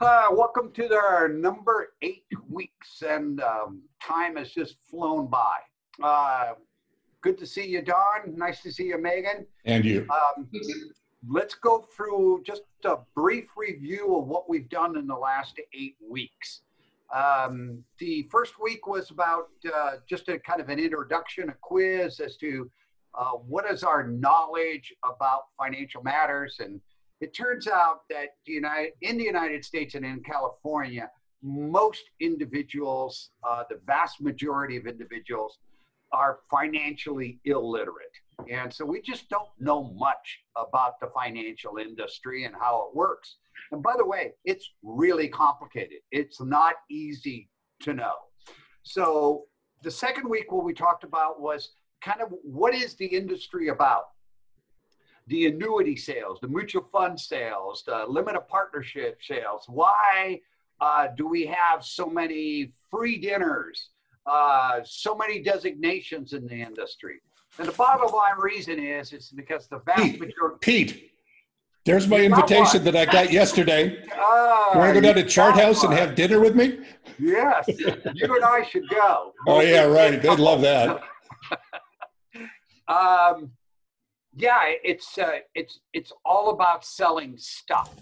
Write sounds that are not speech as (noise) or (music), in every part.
Uh, welcome to our number eight weeks, and um, time has just flown by. Uh, good to see you, Don. Nice to see you, Meghan. And you. Um, let's go through just a brief review of what we've done in the last eight weeks. Um, the first week was about uh, just a kind of an introduction, a quiz as to uh, what is our knowledge about financial matters and it turns out that United, in the United States and in California, most individuals, uh, the vast majority of individuals, are financially illiterate. And so we just don't know much about the financial industry and how it works. And by the way, it's really complicated. It's not easy to know. So the second week, what we talked about was kind of what is the industry about? The annuity sales, the mutual fund sales, the limited partnership sales. Why uh, do we have so many free dinners, uh, so many designations in the industry? And the bottom line reason is, it's because the vast Pete, majority. Pete, there's my invitation that I got yesterday. Uh, you want to go down to Chart House and have dinner with me? Yes, you and I should go. (laughs) Oh yeah, right. They'd love that. (laughs) um, yeah, it's uh, it's it's all about selling stuff,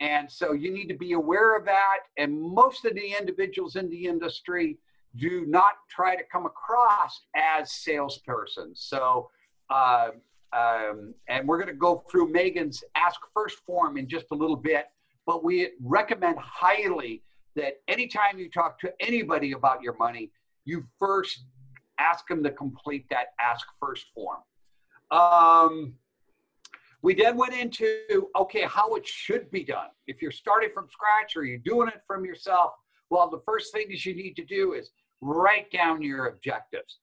and so you need to be aware of that. And most of the individuals in the industry do not try to come across as salespersons. So, uh, um, and we're going to go through Meghan's Ask First form in just a little bit, but we recommend highly that anytime you talk to anybody about your money, you first ask them to complete that Ask First form. Um, we then went into, okay, how it should be done. If you're starting from scratch or you're doing it from yourself, well, the first thing that you need to do is write down your objectives.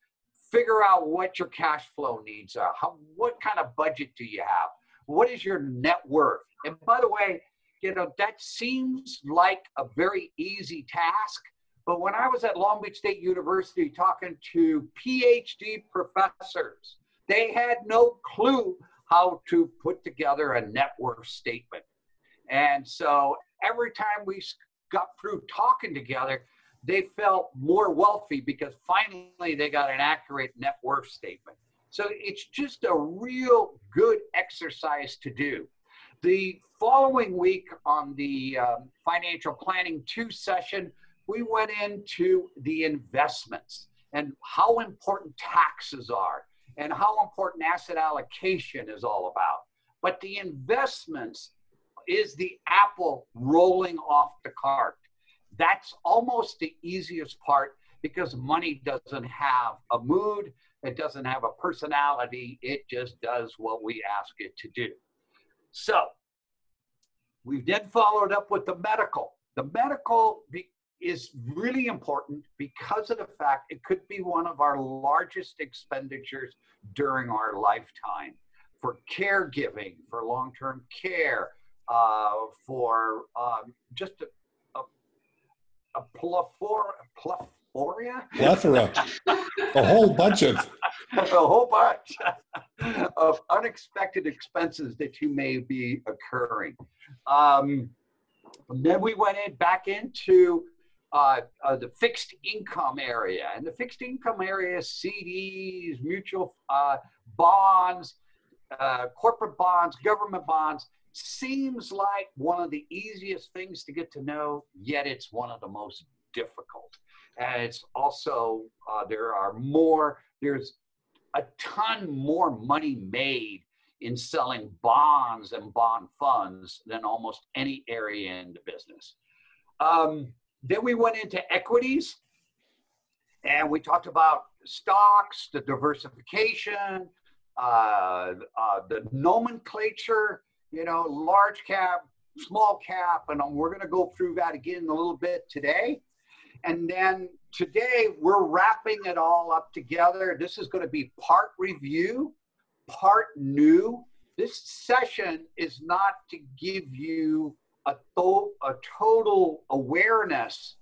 Figure out what your cash flow needs are. How, what kind of budget do you have? What is your net worth? And by the way, you know, that seems like a very easy task. But when I was at Long Beach State University talking to PhD professors, they had no clue how to put together a net worth statement. And so every time we got through talking together, they felt more wealthy because finally they got an accurate net worth statement. So it's just a real good exercise to do. The following week on the um, financial planning two session, we went into the investments and how important taxes are and how important asset allocation is all about. But the investments is the apple rolling off the cart. That's almost the easiest part because money doesn't have a mood, it doesn't have a personality, it just does what we ask it to do. So, we've then followed up with the medical. The medical is really important because of the fact it could be one of our largest expenditures during our lifetime for caregiving, for long term care, uh, for um, just a, a, a plethora, plethora? Plethora. a whole bunch of. (laughs) a whole bunch (laughs) of unexpected expenses that you may be occurring. Um, then we went in back into uh, uh, the fixed income area. And the fixed income area, CDs, mutual uh, bonds, uh, corporate bonds, government bonds, seems like one of the easiest things to get to know, yet it's one of the most difficult. And it's also, uh, there are more, there's a ton more money made in selling bonds and bond funds than almost any area in the business. Um, then we went into equities and we talked about stocks, the diversification, uh, uh, the nomenclature, you know, large cap, small cap, and we're going to go through that again a little bit today. And then today we're wrapping it all up together. This is going to be part review, part new. This session is not to give you a, to- a total awareness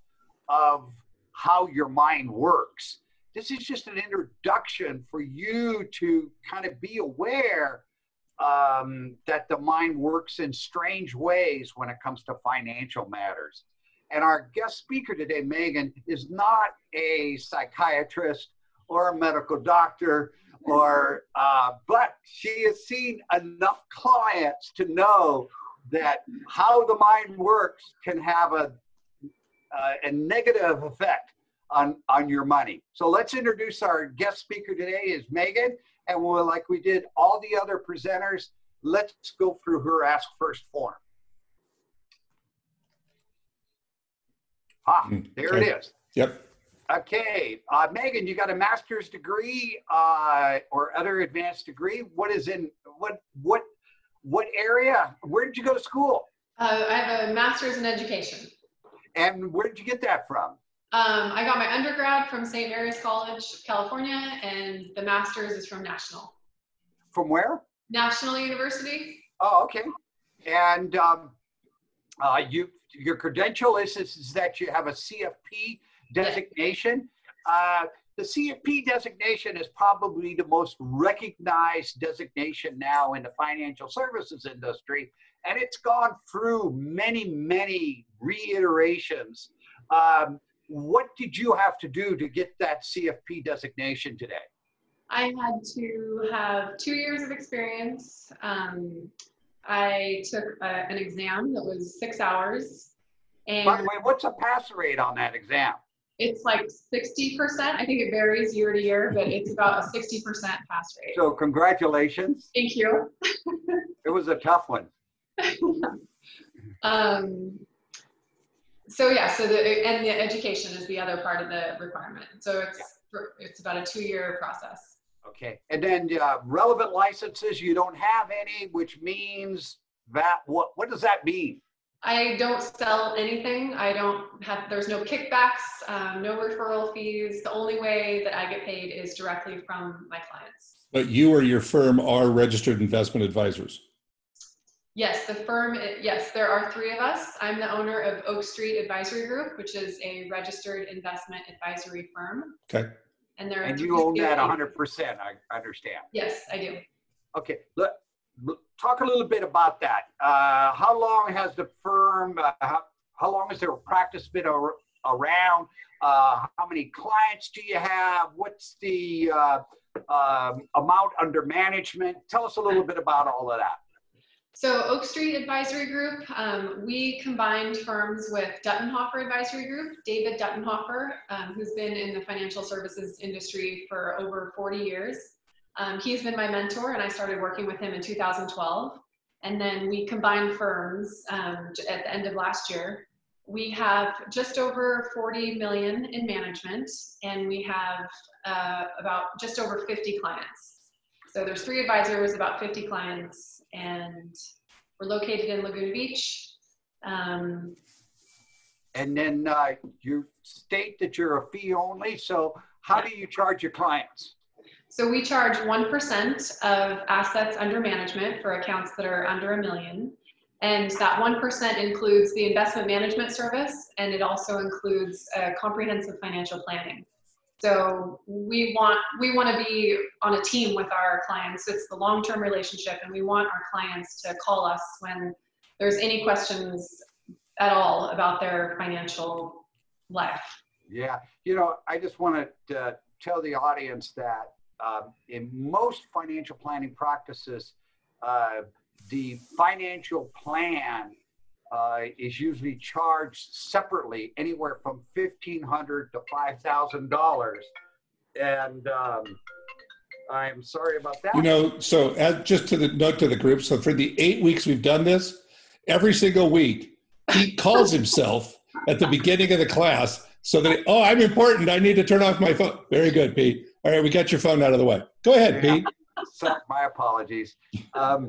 of how your mind works. This is just an introduction for you to kind of be aware um, that the mind works in strange ways when it comes to financial matters. And our guest speaker today, Meghan, is not a psychiatrist or a medical doctor, or uh, but she has seen enough clients to know that how the mind works can have a uh, a negative effect on on your money. So let's introduce our guest speaker today is Meghan, and we'll like we did all the other presenters. Let's go through her ask first form. Ah, hmm, there it is. Yep. Okay, uh, Meghan, you got a master's degree uh, or other advanced degree. What is in what what what area? Where did you go to school? Uh, I have a master's in education. And where did you get that from? Um, I got my undergrad from St. Mary's College, California, and the master's is from National. From where? National University. Oh, okay. And um, uh, you, your credential is, is that you have a CFP designation. Uh, the CFP designation is probably the most recognized designation now in the financial services industry, and it's gone through many, many reiterations. Um, what did you have to do to get that CFP designation today? I had to have two years of experience. Um, I took a, an exam that was six hours. And By the way, what's a pass rate on that exam? It's like 60%. I think it varies year to year, but it's about a 60% pass rate. So congratulations. Thank you. (laughs) it was a tough one. (laughs) um, so yeah, so the, and the education is the other part of the requirement. So it's, yeah. it's about a two year process. Okay. And then uh, relevant licenses, you don't have any, which means that, what, what does that mean? I don't sell anything. I don't have, there's no kickbacks, um, no referral fees. The only way that I get paid is directly from my clients. But you or your firm are registered investment advisors. Yes, the firm, yes, there are three of us. I'm the owner of Oak Street Advisory Group, which is a registered investment advisory firm. Okay. And there are And you own that 100%, I understand. Yes, I do. Okay, let, talk a little bit about that. Uh, how long has the firm, uh, how, how long has their practice been ar- around? Uh, how many clients do you have? What's the uh, um, amount under management? Tell us a little bit about all of that. So Oak Street Advisory Group, um, we combined firms with Duttenhofer Advisory Group, David Duttenhofer, um, who's been in the financial services industry for over 40 years. Um, he's been my mentor and I started working with him in 2012. And then we combined firms um, at the end of last year. We have just over 40 million in management and we have uh, about just over 50 clients. So there's three advisors, about 50 clients, and we're located in Laguna Beach. Um, and then uh, you state that you're a fee only. So how do you charge your clients? So we charge 1% of assets under management for accounts that are under a million. And that 1% includes the investment management service, and it also includes uh, comprehensive financial planning. So we want we want to be on a team with our clients. It's the long-term relationship, and we want our clients to call us when there's any questions at all about their financial life. Yeah, you know, I just want to uh, tell the audience that um, in most financial planning practices, uh, the financial plan uh, is usually charged separately, anywhere from fifteen hundred to five thousand dollars, and um, I'm sorry about that. You know, so add just to the note to the group. So for the eight weeks we've done this, every single week he (laughs) calls himself at the beginning of the class so that oh I'm important. I need to turn off my phone. Very good, Pete. All right, we got your phone out of the way. Go ahead. Pete. (laughs) So, my apologies. Um,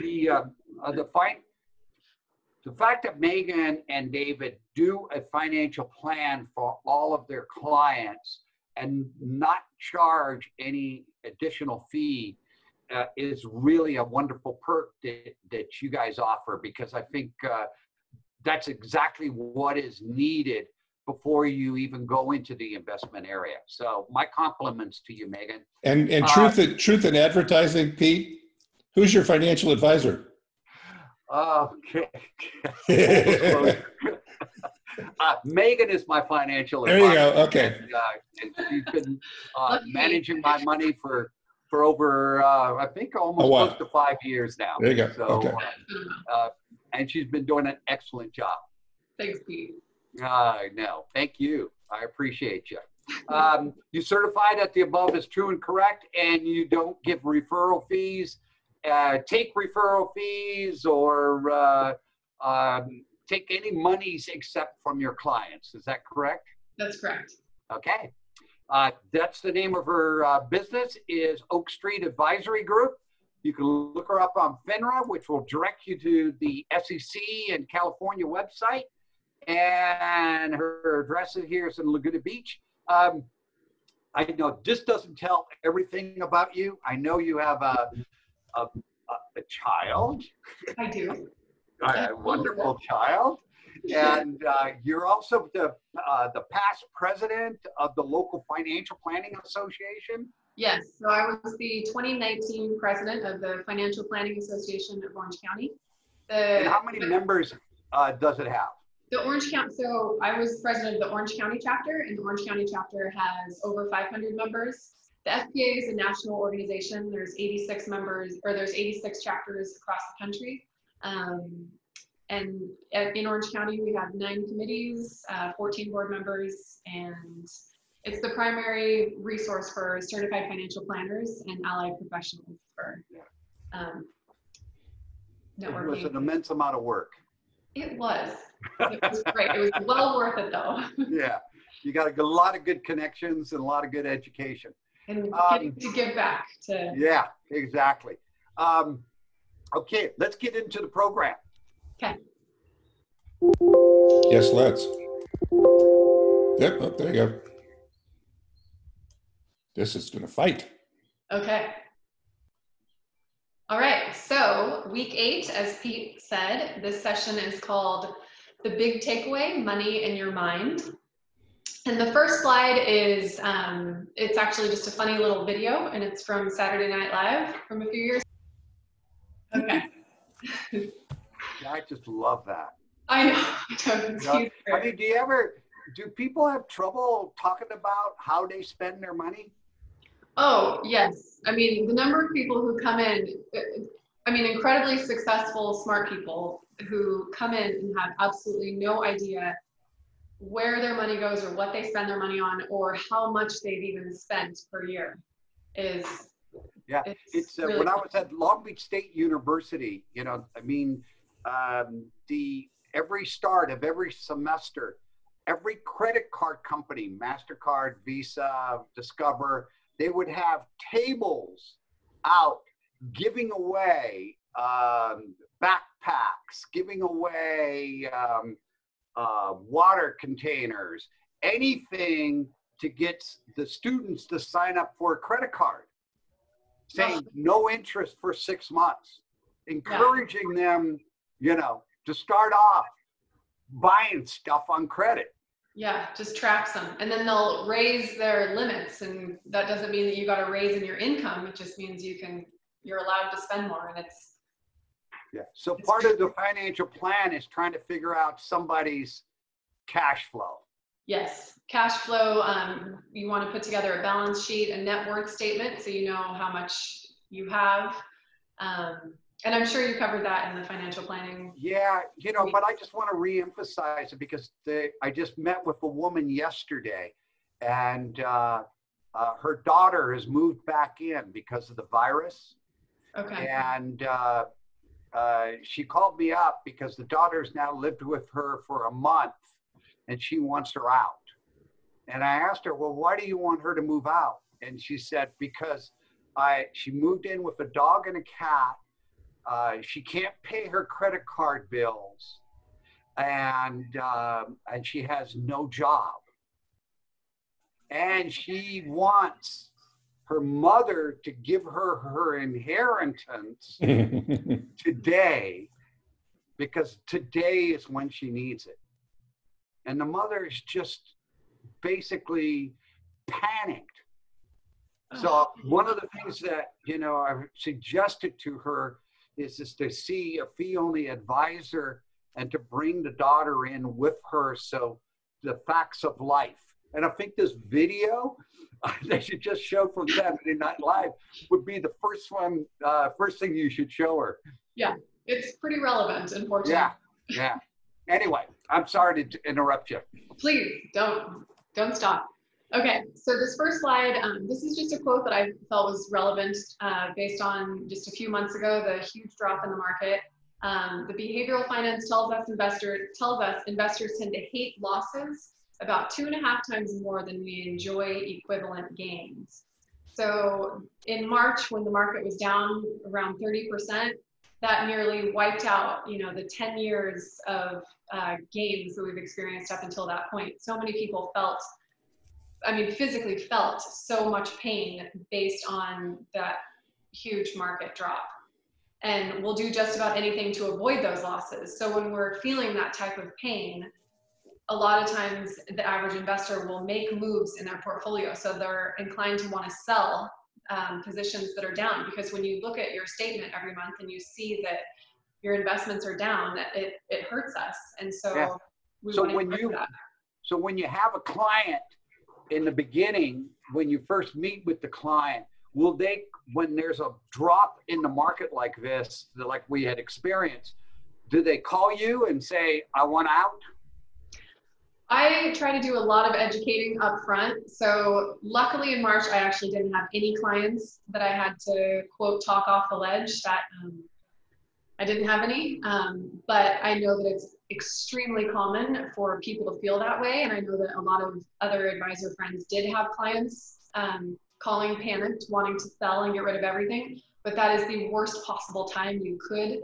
the uh, uh, the fine the fact that Meghan and David do a financial plan for all of their clients and not charge any additional fee uh, is really a wonderful perk that, that you guys offer because I think uh, that's exactly what is needed before you even go into the investment area. So my compliments to you, Meghan. And and truth uh, and truth in advertising, Pete. Who's your financial advisor? Okay. (laughs) Uh, Meghan is my financial There you advisor. go. Okay. And, uh, and she's been uh, (laughs) Lucky managing my money for for over uh, I think almost A close to five years now. There you go. So, Okay. uh, and she's been doing an excellent job. Thanks, Pete. I know. Thank you. I appreciate you. Um, you certify that the above is true and correct, and you don't give referral fees, uh, take referral fees, or uh, um, take any monies except from your clients. Is that correct? That's correct. Okay. Uh, that's the name of her uh, business is Oak Street Advisory Group. You can look her up on FINRA, which will direct you to the SEC and California website. And her address is here is in Laguna Beach. Um, I know this doesn't tell everything about you. I know you have a, a, a, child, I do. (laughs) a wonderful child and uh, you're also the uh, the past president of the local financial planning association. Yes, so I was the 2019 president of the Financial Planning Association of Orange County. And how many members uh, does it have? The Orange County, so I was president of the Orange County chapter, and the Orange County chapter has over 500 members. The FPA is a national organization. There's 86 members, or there's 86 chapters across the country. Um, and at- in Orange County, we have nine committees, uh, 14 board members, and it's the primary resource for certified financial planners and allied professionals for um, It was an immense amount of work. It was. It was great. It was well worth it though. (laughs) Yeah, you got a lot of good connections and a lot of good education. And Um, to give back to, Yeah, exactly. Um, okay, let's get into the program. okay. Yes, let's. Yep. Oh, there you go. This is going to fight. Okay. All right, so week eight, as Pete said, this session is called The Big Takeaway, Money in Your Mind. And the first slide is, um, it's actually just a funny little video and it's from Saturday Night Live from a few years. Okay, I just love that. I know, I don't, it's Yeah. huge. I mean, do you ever, do people have trouble talking about how they spend their money? Oh, yes. I mean, the number of people who come in, uh, I mean, incredibly successful, smart people who come in and have absolutely no idea where their money goes or what they spend their money on or how much they've even spent per year is. Yeah, It's, uh, really when I was at Long Beach State University, you know, I mean, um, the, every start of every semester, every credit card company, MasterCard, Visa, Discover, they would have tables out giving away um, backpacks, giving away um, uh, water containers, anything to get the students to sign up for a credit card, saying no interest for six months, encouraging them, you know, to start off buying stuff on credit. Yeah, just tracks them. And then they'll raise their limits. And that doesn't mean that you got to raise in your income. It just means you can, you're allowed to spend more. And it's, Yeah. So part of the financial plan is trying to figure out somebody's cash flow. Yes, cash flow, um, you want to put together a balance sheet, a net worth statement, so you know how much you have. Um, and I'm sure you covered that in the financial planning. Yeah, you know, but I just want to reemphasize it because the, I just met with a woman yesterday and uh, uh, her daughter has moved back in because of the virus. Okay, And uh, uh, she called me up because the daughter's now lived with her for a month and she wants her out. And I asked her, well, why do you want her to move out? And she said, because I, she moved in with a dog and a cat. Uh, she can't pay her credit card bills and, um, and she has no job. And she wants her mother to give her her inheritance (laughs) today because today is when she needs it. And the mother is just basically panicked So one of the things that you know I've suggested to her is is to see a fee-only advisor and to bring the daughter in with her. So the facts of life. And I think this video (laughs) that you just showed from Saturday Night Live would be the first one, uh, first thing you should show her. Yeah, it's pretty relevant, unfortunately. Yeah, yeah. Anyway, I'm sorry to interrupt you. Please don't don't stop. Okay, so this first slide, um, this is just a quote that I felt was relevant uh, based on just a few months ago, the huge drop in the market. Um, the behavioral finance tells us investor tells us investors tend to hate losses about two and a half times more than we enjoy equivalent gains. So in March, when the market was down around 30%, that nearly wiped out, you know, the 10 years of uh, gains that we've experienced up until that point. So many people felt, I mean, physically felt so much pain based on that huge market drop. And we'll do just about anything to avoid those losses. So when we're feeling that type of pain, a lot of times the average investor will make moves in their portfolio. So they're inclined to want to sell um, positions that are down because when you look at your statement every month and you see that your investments are down, it, it hurts us. And so yeah. so when you that. so when you have a client in the beginning, when you first meet with the client, will they when there's a drop in the market like this, like we had experienced, do they call you and say, I want out? I try to do a lot of educating up front. So luckily in March, I actually didn't have any clients that I had to quote talk off the ledge that um, I didn't have any. Um, but I know that it's extremely common for people to feel that way. And I know that a lot of other advisor friends did have clients um, calling panicked, wanting to sell and get rid of everything. But that is the worst possible time you could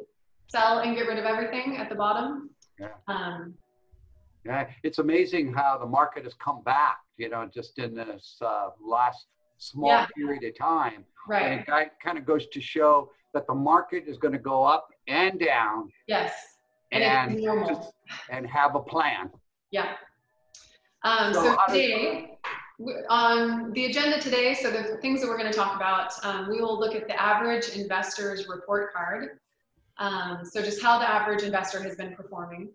sell and get rid of everything at the bottom. Yeah. Um, yeah, it's amazing how the market has come back, you know, just in this uh, last small yeah. period of time. Right. And it kind of goes to show that the market is going to go up and down. Yes. And, and, just, and have a plan. Yeah. Um, so, so today, on the agenda today, so the things that we're going to talk about, um, we will look at the average investor's report card. Um, so just how the average investor has been performing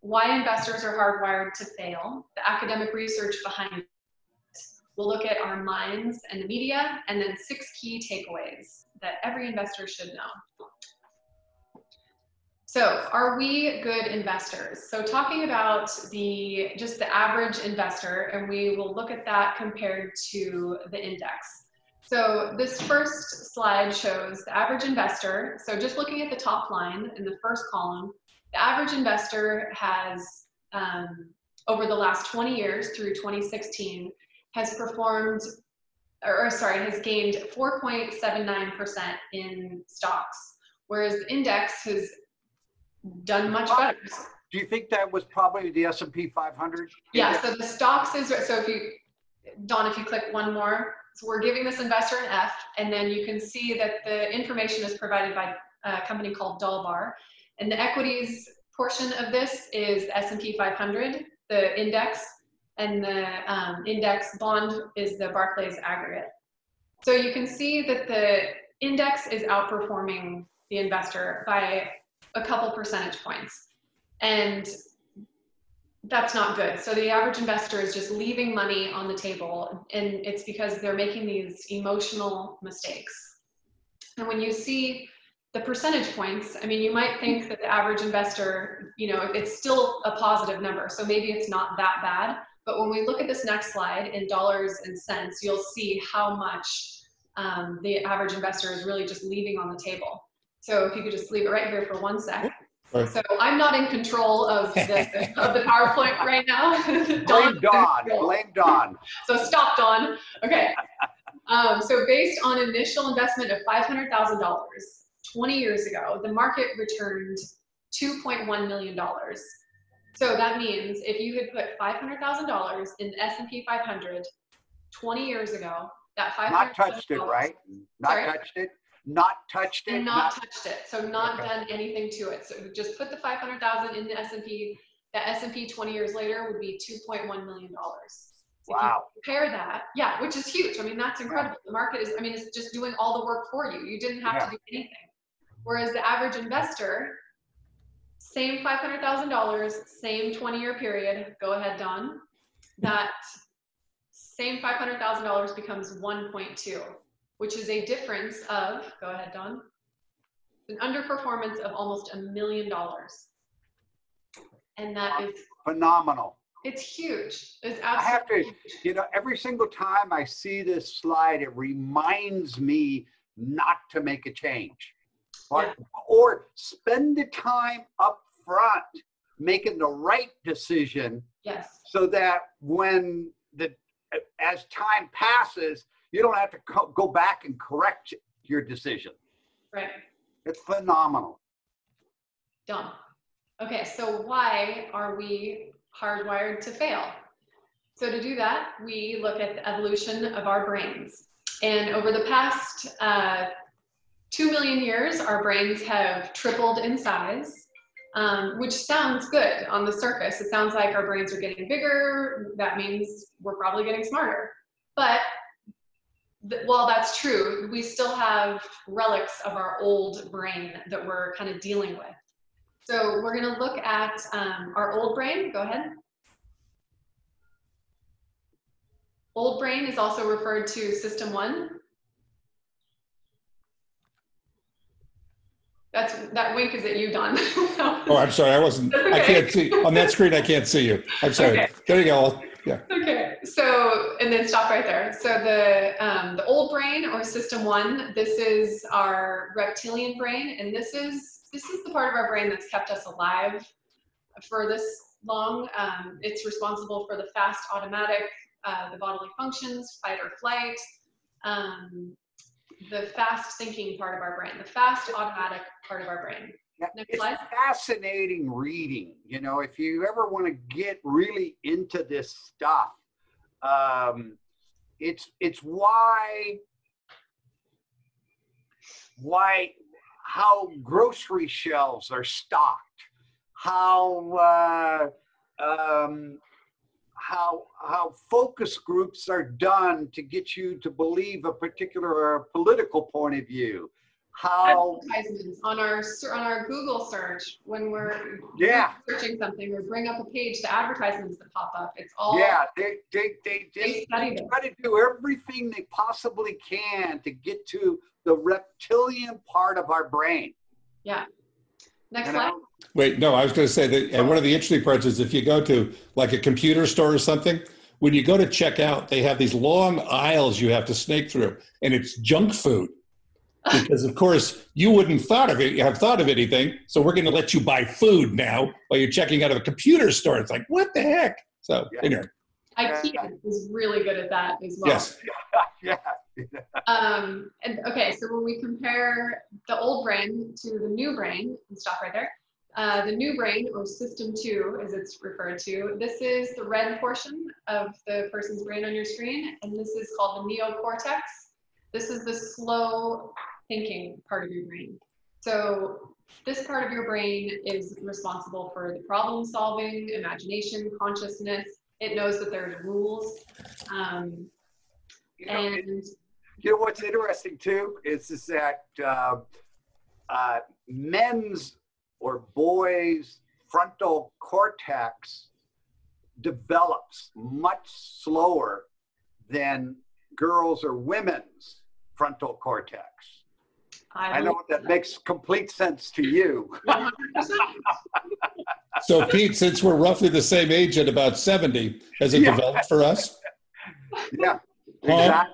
why investors are hardwired to fail, the academic research behind it. We'll look at our minds and the media, and then six key takeaways that every investor should know. So are we good investors? So talking about the just the average investor, and we will look at that compared to the index. So this first slide shows the average investor. So just looking at the top line in the first column, the average investor has, um, over the last 20 years through 2016, has performed, or, or sorry, has gained 4.79% in stocks, whereas the index has done much better. Do you think that was probably the S&P 500? Yeah, so the stocks is, so if you, Don, if you click one more, so we're giving this investor an F, and then you can see that the information is provided by a company called Dalbar. And the equities portion of this is S&P 500, the index, and the um, index bond is the Barclays aggregate. So you can see that the index is outperforming the investor by a couple percentage points. And that's not good. So the average investor is just leaving money on the table, and it's because they're making these emotional mistakes. And when you see the percentage points, I mean, you might think that the average investor, you know, it's still a positive number. So maybe it's not that bad. But when we look at this next slide in dollars and cents, you'll see how much um, the average investor is really just leaving on the table. So if you could just leave it right here for one sec. So I'm not in control of the, (laughs) of the PowerPoint right now. (laughs) Blame Don. Blame Don. So stop, Don. Okay. Um, so based on initial investment of $500,000, 20 years ago, the market returned $2.1 million. So that means if you had put $500,000 in the S&P 500 20 years ago, that 500 Not touched it, right? Not sorry? touched it? Not touched it? Not, not touched it. So not okay. done anything to it. So just put the 500,000 in the S&P, The S&P 20 years later would be $2.1 million. Wow. compare that, yeah, which is huge. I mean, that's incredible. The market is, I mean, it's just doing all the work for you. You didn't have Yeah. to do anything. Whereas the average investor, same five hundred thousand dollars, same twenty-year period. Go ahead, Don. That same five hundred thousand dollars becomes one point two, which is a difference of. Go ahead, Don. An underperformance of almost a million dollars, and that is Phenomenal. it's huge. It's absolutely. I have to- huge. You know, every single time I see this slide, it reminds me not to make a change. Or, or spend the time up front making the right decision Yes. so that when the as time passes, you don't have to co- go back and correct your decision. Right. It's phenomenal. Done. Okay, so why are we hardwired to fail? So to do that, we look at the evolution of our brains. And over the past uh, two million years, our brains have tripled in size, um, which sounds good on the surface. It sounds like our brains are getting bigger. That means we're probably getting smarter. But while that's true, we still have relics of our old brain that we're kind of dealing with. So we're going to look at um, our old brain. Go ahead. Old brain is also referred to system one. That's that wink is at you, Don. (laughs) Oh, I'm sorry. I wasn't, That's I can't see, on that screen, I can't see you. I'm sorry. Okay. There you go. Yeah. Okay, so and then stop right there. So the um, the old brain or system one, this is our reptilian brain, and this is this is the part of our brain that's kept us alive for this long. Um, it's responsible for the fast automatic, uh, the bodily functions, fight or flight, um, the fast thinking part of our brain, the fast automatic part of our brain. Next it's slide. fascinating reading. You know, if you ever want to get really into this stuff, um, it's it's why why how grocery shelves are stocked, how uh, um, how how focus groups are done to get you to believe a particular political point of view, how advertisements on our on our Google search when we're Yeah. searching something or bring up a page, the advertisements that pop up. It's all Yeah, they they they they just study this. try to do everything they possibly can to get to the reptilian part of our brain. Yeah next you slide. know? Wait, no, I was going to say that, and one of the interesting parts is if you go to like a computer store or something, when you go to check out, they have these long aisles you have to snake through, and it's junk food. Because of course you wouldn't thought of it, you have thought of anything, so we're going to let you buy food now while you're checking out of a computer store. It's like what the heck? So Yeah. anyway, IKEA is really good at that as well. yes, (laughs) yeah. (laughs) Um, and okay, so when we compare the old brain to the new brain, and stop right there. Uh, the new brain, or system two, as it's referred to, this is the red portion of the person's brain on your screen, and this is called the neocortex. This is the slow thinking part of your brain. So this part of your brain is responsible for the problem solving, imagination, consciousness. It knows that there's rules. Um, You know, it- and you know what's interesting too is is that uh, uh, men's or boys' frontal cortex develops much slower than girls or women's frontal cortex. I know that makes complete sense to you. (laughs) so Pete, since we're roughly the same age at about seventy, has it Yeah. developed for us? (laughs) Yeah, Huh?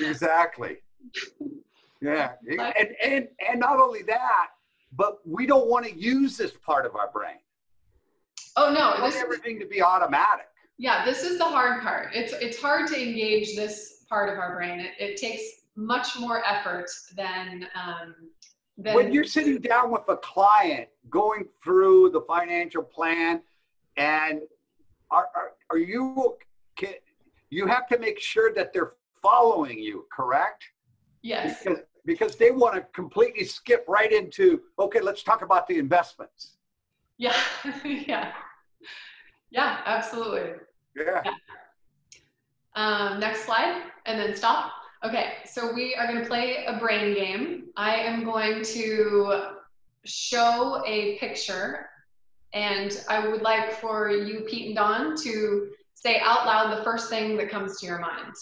exactly. Exactly. Yeah. And, and, and not only that, but we don't want to use this part of our brain. Oh no. We no, want this is, everything to be automatic. yeah, this is the hard part. It's it's hard to engage this part of our brain. It, it takes much more effort than um, than When you're sitting down with a client going through the financial plan and are, are, are you, can, you have to make sure that they're following you, correct? yes, Because, because they want to completely skip right into, okay, let's talk about the investments. yeah, (laughs) yeah, yeah, absolutely. Yeah. Um, next slide, and then stop. Okay, so we are going to play a brain game. I am going to show a picture, and I would like for you, Pete and Don, to say out loud the first thing that comes to your mind.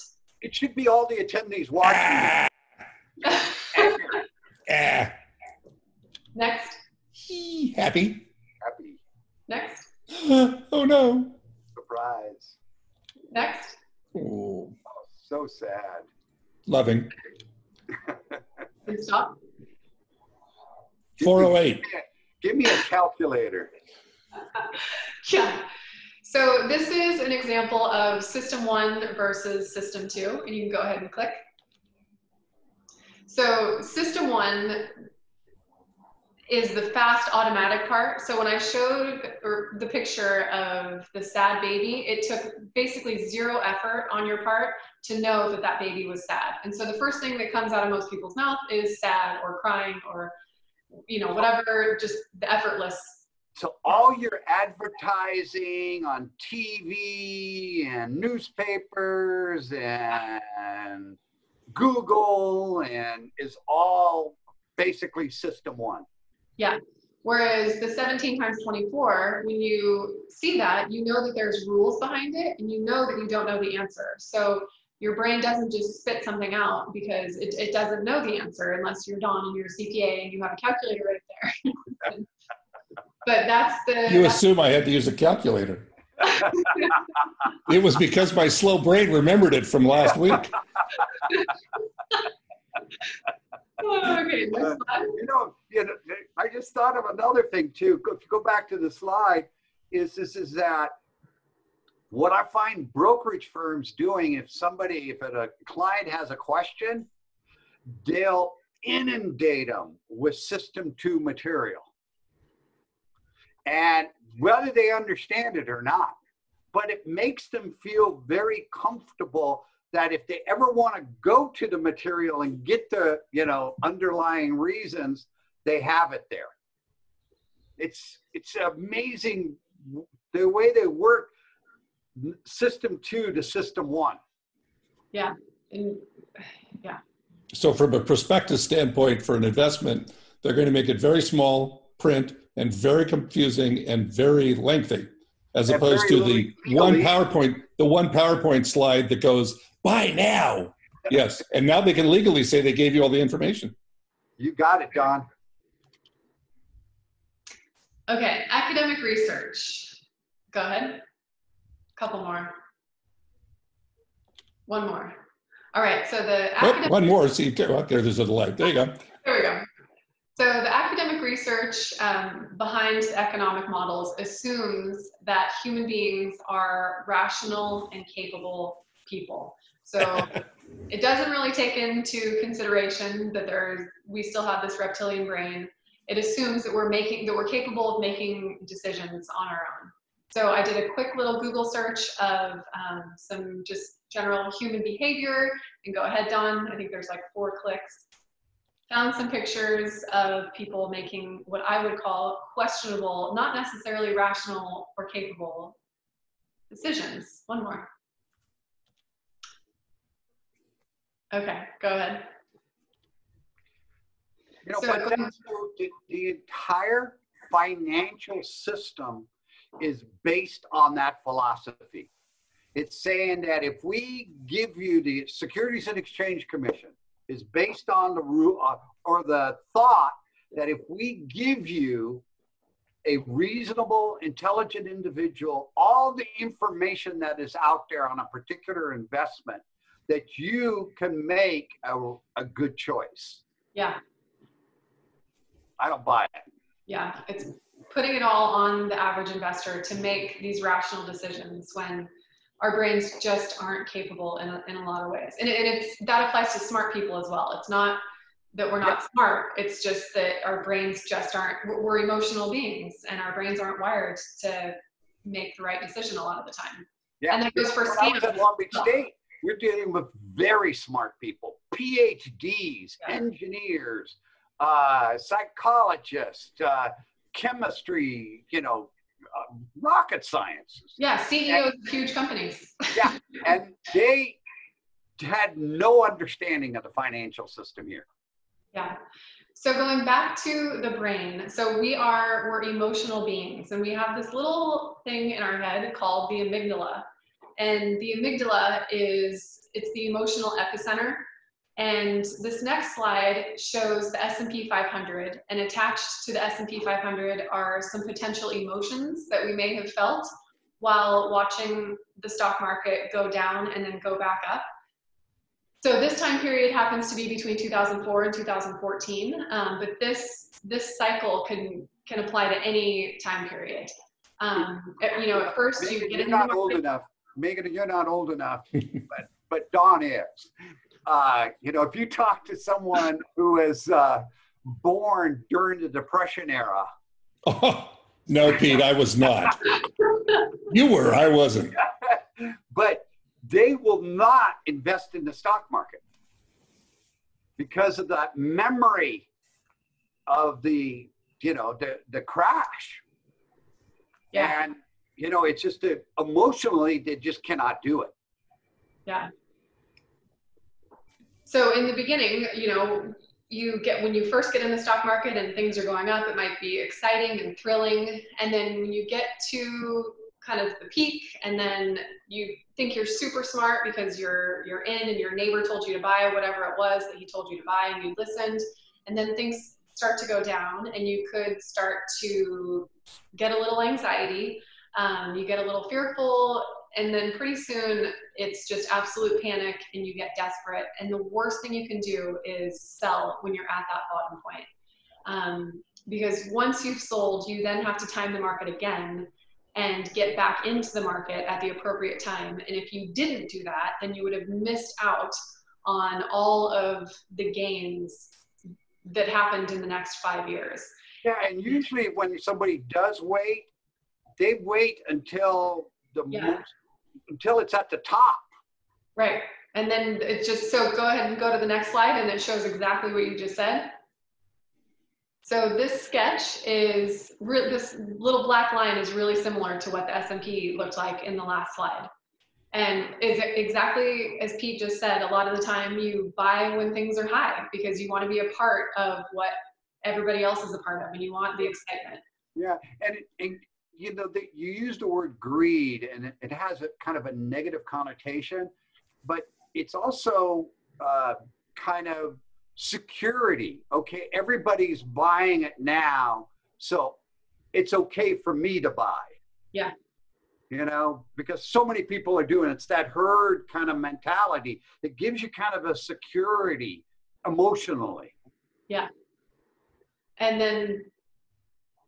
It should be all the attendees watching. Ah, (laughs) Next, happy. Happy next, (gasps) oh no. surprise. next. Oh, So sad. Loving. Stop. 408. Give me a calculator. Yeah. So this is an example of system one versus system two, and you can go ahead and click. So system one is the fast automatic part. So when I showed the picture of the sad baby, it took basically zero effort on your part to know that that baby was sad. And so the first thing that comes out of most people's mouth is sad or crying or you know whatever just the effortless So all your advertising on TV and newspapers and Google and is all basically system one. Yeah. Whereas the 17 times 24, when you see that, you know that there's rules behind it and you know that you don't know the answer. So your brain doesn't just spit something out because it, it doesn't know the answer unless you're Don and you're a CPA and you have a calculator right there. (laughs) but that's the. You that's- assume I had to use a calculator. It was because my slow brain remembered it from last week. (laughs) okay, uh, next. You know, you know, I just thought of another thing too. If you go back to the slide, is this is that what I find brokerage firms doing if somebody, if a client has a question, they'll inundate them with system two material. And whether they understand it or not, but it makes them feel very comfortable that if they ever want to go to the material and get the you know underlying reasons they have it there it's it's amazing the way they work system two to system one Yeah. And So, from a prospectus standpoint for an investment, they're going to make it very small print and very confusing and very lengthy, as And opposed to the legally- one PowerPoint, the one PowerPoint slide that goes buy now. (laughs) Yes, and now they can legally say they gave you all the information. you got it don okay, academic research. Go ahead. Couple more. One more. All right. So the Oh, one more. See, there, there's a delay. There you go. There we go. So the academic research um, behind economic models assumes that human beings are rational and capable people. So (laughs) it doesn't really take into consideration that there's we still have this reptilian brain. It assumes that we're making that we're capable of making decisions on our own. So I did a quick little Google search of um, some just general human behavior. And go ahead, Don. I think there's like four clicks found some pictures of people making what I would call questionable, not necessarily rational or capable decisions. One more. Okay, go ahead. you know So but that's the entire financial system is based on that philosophy it's saying that if we give you the securities and exchange commission is based on the rule uh, or the thought that if we give you a reasonable, intelligent individual all the information that is out there on a particular investment, that you can make a, a good choice. Yeah, I don't buy it. yeah. It's putting it all on the average investor to make these rational decisions when our brains just aren't capable in a, in a lot of ways. And, it, and it's that applies to smart people as well. It's not that we're not smart. It's just that our brains just aren't. We're, emotional beings, and our brains aren't wired to make the right decision a lot of the time. Yeah. And that goes for scams. at Long Beach State, we're dealing with very smart people, PhDs, Yeah. engineers, uh, psychologists, uh, chemistry, you know, uh, rocket science. Yeah, CEOs of huge companies. (laughs) Yeah, and they had no understanding of the financial system here. Yeah. So going back to the brain, so we are we're emotional beings, and we have this little thing in our head called the amygdala, and the amygdala is it's the emotional epicenter. And this next slide shows the S&P 500, and attached to the S&P 500 are some potential emotions that we may have felt while watching the stock market go down and then go back up. So this time period happens to be between 2004 and 2014, um, but this this cycle can can apply to any time period. Um, you know, at first Meghan, you get you're in not old enough. Meghan, you're not old enough, but but Don is. Uh, you know, if you talk to someone who is uh, born during the Depression era, Oh, (laughs) no, Pete, I was not. You were, I wasn't. (laughs) but they will not invest in the stock market because of that memory of the you know the the crash Yeah, and you know it's just a, emotionally they just cannot do it yeah. So in the beginning, you know, you get when you first get in the stock market and things are going up, it might be exciting and thrilling, and then when you get to kind of the peak, and then you think you're super smart because you're you're in and your neighbor told you to buy whatever it was that he told you to buy, and you listened, and then things start to go down, and you could start to get a little anxiety, um, you get a little fearful, and then pretty soon it's just absolute panic and you get desperate. And the worst thing you can do is sell when you're at that bottom point. Um, because once you've sold you then have to time the market again and get back into the market at the appropriate time. And if you didn't do that then you would have missed out on all of the gains that happened in the next five years. Yeah and usually when somebody does wait they wait until the Yeah. most, until it's at the top Right. And then it's just, so go ahead and go to the next slide and it shows exactly what you just said. So this sketch is, this little black line is really similar to what the S&P looked like in the last slide. And is it exactly as Pete just said, a lot of the time you buy when things are high because you want to be a part of what everybody else is a part of and you want the excitement. Yeah, and, and you know, the, you use the word greed, and it, it has a kind of a negative connotation, but it's also uh, kind of security. Okay, everybody's buying it now, so it's okay for me to buy. Yeah. You know, because so many people are doing it. It's that herd kind of mentality that gives you kind of a security emotionally. Yeah. And then,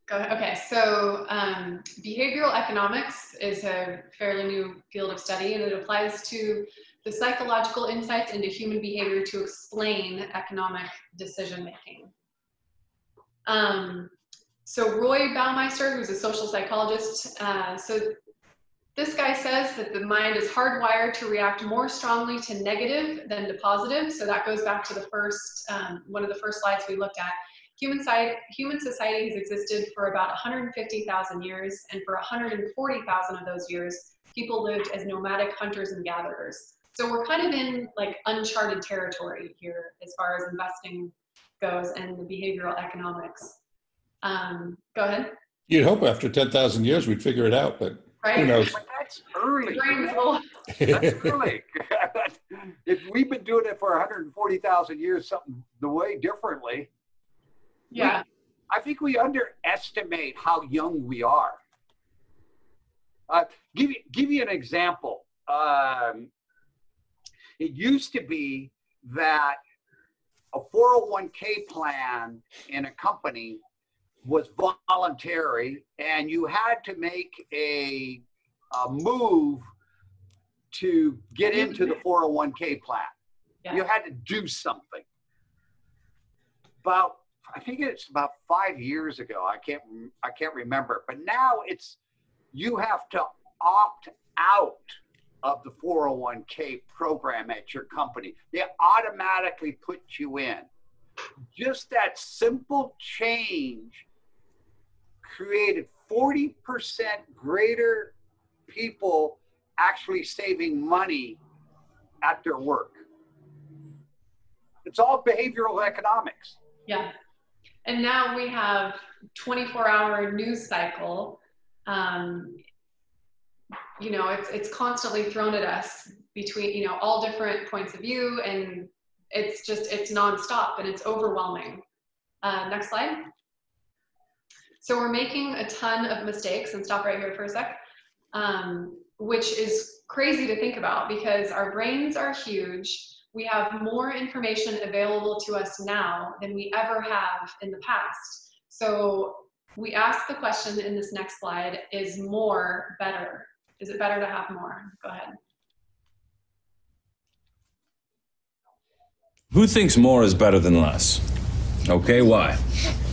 go ahead. Okay, so um, behavioral economics is a fairly new field of study, and it applies to the psychological insights into human behavior to explain economic decision making. Um, so Roy Baumeister, who's a social psychologist, uh, so this guy says that the mind is hardwired to react more strongly to negative than to positive. So that goes back to the first, um, one of the first slides we looked at. Human, side, human society has existed for about 150,000 years, and for 140,000 of those years, people lived as nomadic hunters and gatherers. So we're kind of in like uncharted territory here as far as investing goes and the behavioral economics. Um, go ahead. You'd hope after 10,000 years we'd figure it out, but Right? who knows? That's early. Brain's a little- That's early. (laughs) if we've been doing it for 140,000 years, something the way differently. Yeah. I think we underestimate how young we are. Uh, give you give you an example. Um, it used to be that a 401k plan in a company was voluntary, and you had to make a, a move to get into the 401k plan. Yeah. You had to do something. About I think it's about five years ago. I can't I can't remember, but now it's you have to opt out of the 401k program at your company. They automatically put you in. Just that simple change created 40% greater people actually saving money at their work. It's all behavioral economics. Yeah. And now we have 24 hour news cycle. Um, you know, it's, it's constantly thrown at us between, you know, all different points of view and it's just, it's nonstop and it's overwhelming. Uh, next slide. So we're making a ton of mistakes and stop right here for a sec, um, which is crazy to think about because our brains are huge. We have more information available to us now than we ever have in the past. So we ask the question in this next slide, is more better? Is it better to have more? Go ahead. Who thinks more is better than less? Okay, why?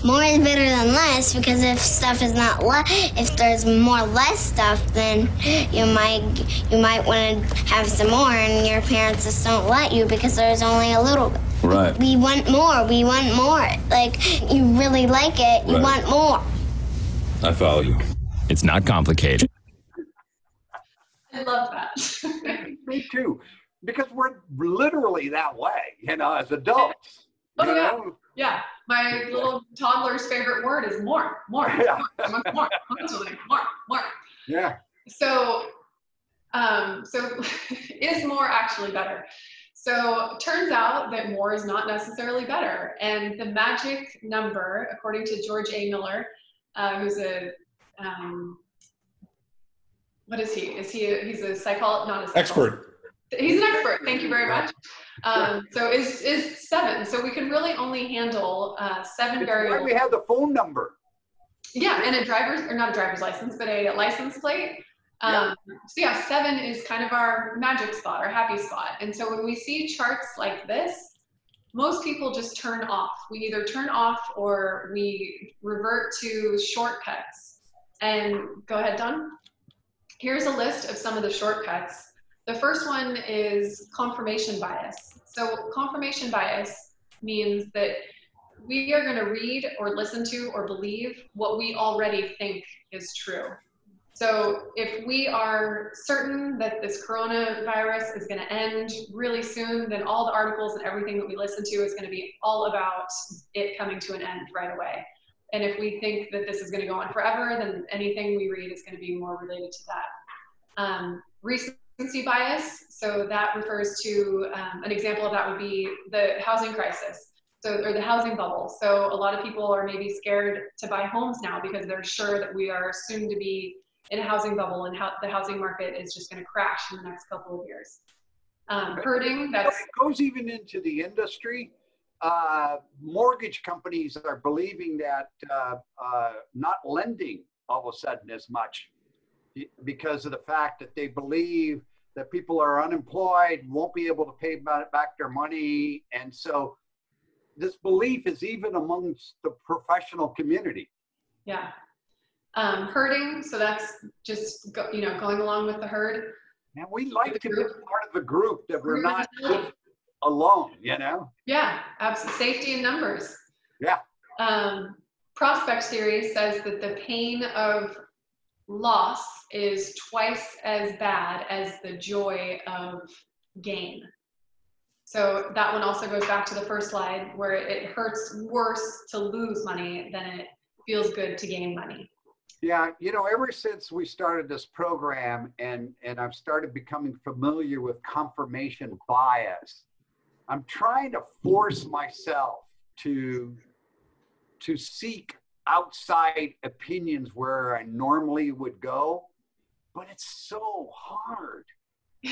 More is better than less because if stuff is not le- if there's more less stuff, then you might you might want to have some more, and your parents just don't let you because there's only a little bit. Right. We want more. We want more. Like you really like it. You Right. want more. I follow you. It's not complicated. I love that. (laughs) Me too, because we're literally that way, you know, as adults. Oh, you yeah. know? Yeah, my little toddler's favorite word is more, more, Yeah. more, more, more, more, more. Yeah. So, um, so (laughs) is more actually better? So turns out that more is not necessarily better. And the magic number, according to George A. Miller, uh, who's a, um, what is he? Is he, a, he's a psychologist, not a psychologist. Expert. He's an expert. Thank you very much. Um, so is is seven. So we can really only handle uh, seven It's variables. we have the phone number. Yeah, and a driver's or not a driver's license, but a license plate. Um, So yeah, seven is kind of our magic spot, our happy spot. And so when we see charts like this, most people just turn off. We either turn off or we revert to shortcuts. And go ahead, Don. Here's a list of some of the shortcuts. The first one is confirmation bias. So confirmation bias means that we are going to read or listen to or believe what we already think is true. So if we are certain that this coronavirus is going to end really soon, then all the articles and everything that we listen to is going to be all about it coming to an end right away. And if we think that this is going to go on forever, then anything we read is going to be more related to that. Um, recency bias, so that refers to um, an example of that would be the housing crisis so or the housing bubble so a lot of people are maybe scared to buy homes now because they're sure that we are soon to be in a housing bubble and how the housing market is just going to crash in the next couple of years um, hurting that's it goes even into the industry. Uh, mortgage companies are believing that uh, uh, not lending all of a sudden as much because of the fact that they believe that people are unemployed, won't be able to pay back their money. And so this belief is even amongst the professional community. yeah um, hurting so that's just go, you know going along with the herd And we like to be part of the group that we're Group not alone, you know? Yeah, absolutely. Safety in numbers. Yeah. Um, prospect theory says that the pain of loss is twice as bad as the joy of gain. So that one also goes back to the first slide where it hurts worse to lose money than it feels good to gain money. Yeah, you know, ever since we started this program and and I've started becoming familiar with confirmation bias, I'm trying to force myself to to seek outside opinions where I normally would go, but it's so hard. (laughs) you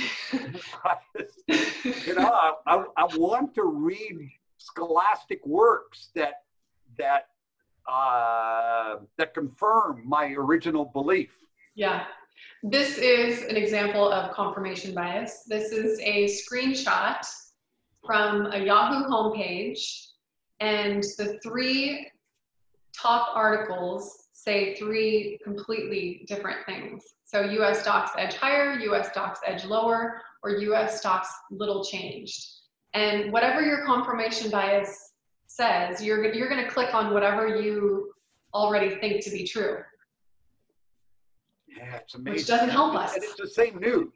know, I, I, I want to read scholastic works that that uh, that confirm my original belief. Yeah. This is an example of confirmation bias. This is a screenshot from a Yahoo homepage, and the three top articles say three completely different things. So US stocks edge higher, US stocks edge lower, or US stocks little changed. And whatever your confirmation bias says, you're, you're going to click on whatever you already think to be true. Yeah, it's amazing. which doesn't help us. And it's the same news.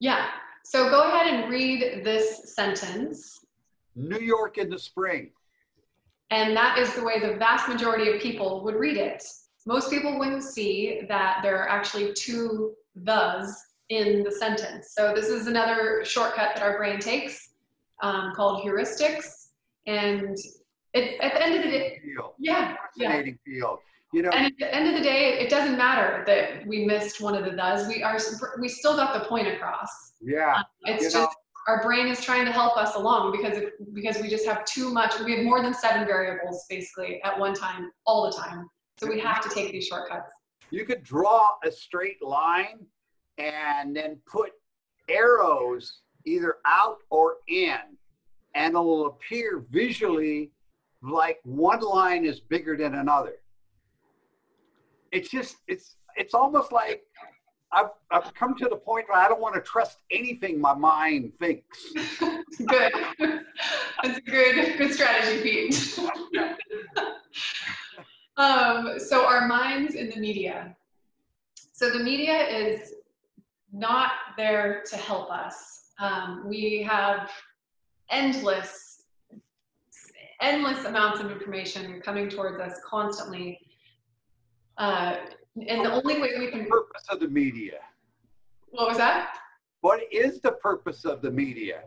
Yeah. So go ahead and read this sentence. New York in the spring. And that is the way the vast majority of people would read it. Most people wouldn't see that there are actually two thes in the sentence. So this is another shortcut that our brain takes um, called heuristics. And it, at the end of the day, Field. yeah, yeah. Fascinating field. You know, And at the end of the day, it doesn't matter that we missed one of the thes. We are we still got the point across. yeah. It's You just know- our brain is trying to help us along because if, because we just have too much. We have more than seven variables basically at one time, all the time. So we have to take these shortcuts. You could draw a straight line and then put arrows either out or in, and it'll appear visually like one line is bigger than another. It's just, it's, it's almost like I've, I've come to the point where I don't want to trust anything my mind thinks. (laughs) good. That's a good good strategy, Pete. (laughs) um, so our minds in the media. So the media is not there to help us. Um, we have endless, endless amounts of information coming towards us constantly. Uh, and the only way we can, purpose of the media. what was that? What is the purpose of the media?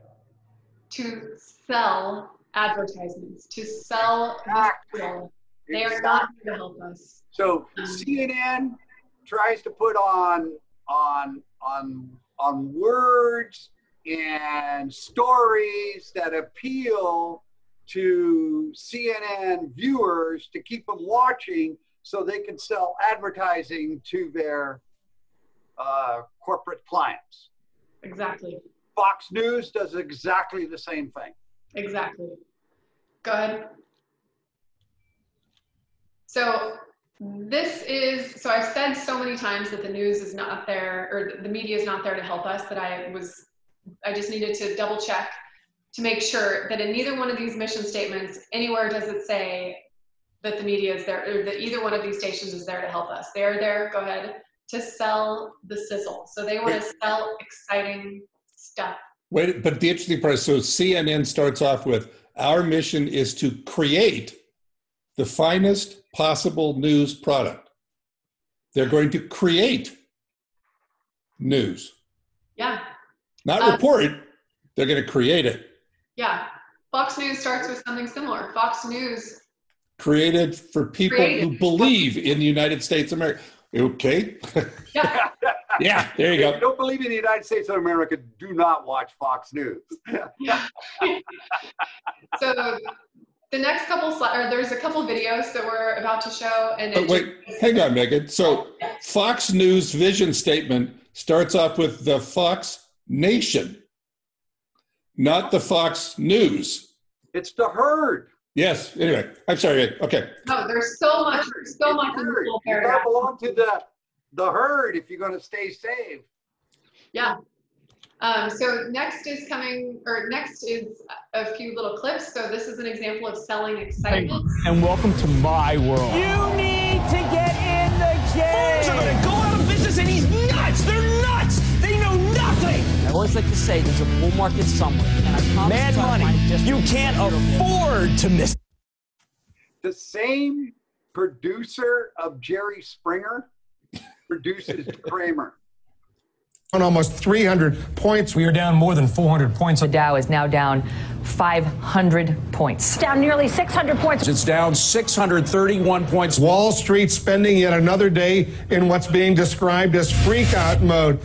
To sell advertisements, to sell Exactly. They are not here to help us. So um, CNN tries to put on on on on words and stories that appeal to CNN viewers to keep them watching so they can sell advertising to their uh, corporate clients. Exactly. Fox News does exactly the same thing. Exactly. Go ahead. So this is so I've said so many times that the news is not there or the media is not there to help us that I was I just needed to double check to make sure that in neither one of these mission statements anywhere does it say that the media is there or that either one of these stations is there to help us. They are there, go ahead, to sell the sizzle. So they want to sell exciting stuff. Wait, but the interesting part is so CNN starts off with our mission is to create the finest possible news product. They're going to create news, Yeah. not Uh, report it. They're going to create it. Yeah. Fox News starts with something similar. Fox News, Created for people Created. who believe in the United States of America. Okay. yeah, (laughs) yeah, there you If you go. don't believe in the United States of America, do not watch Fox News. yeah. (laughs) so the next couple slides, or there's a couple videos that we're about to show, and But it wait, hang on, Meghan. So Fox News vision statement starts off with the Fox Nation, not the Fox News. It's the herd. Yes. Anyway, I'm sorry. Okay. no, there's so much, so much in this Herd. little You belong to the the herd if you're gonna stay safe. Yeah. Um, so next is coming, or next is a few little clips. So this is an example of selling excitement. and welcome to my world. You need to get in the game. I always like to say there's a bull market somewhere, and I promise Mad to money. You can't afford to miss. The same producer of Jerry Springer produces Cramer. on almost 300 points. We are down more than 400 points. The Dow is now down 500 points. Down nearly 600 points. It's down 631 points. Wall Street spending yet another day in what's being described as freakout mode.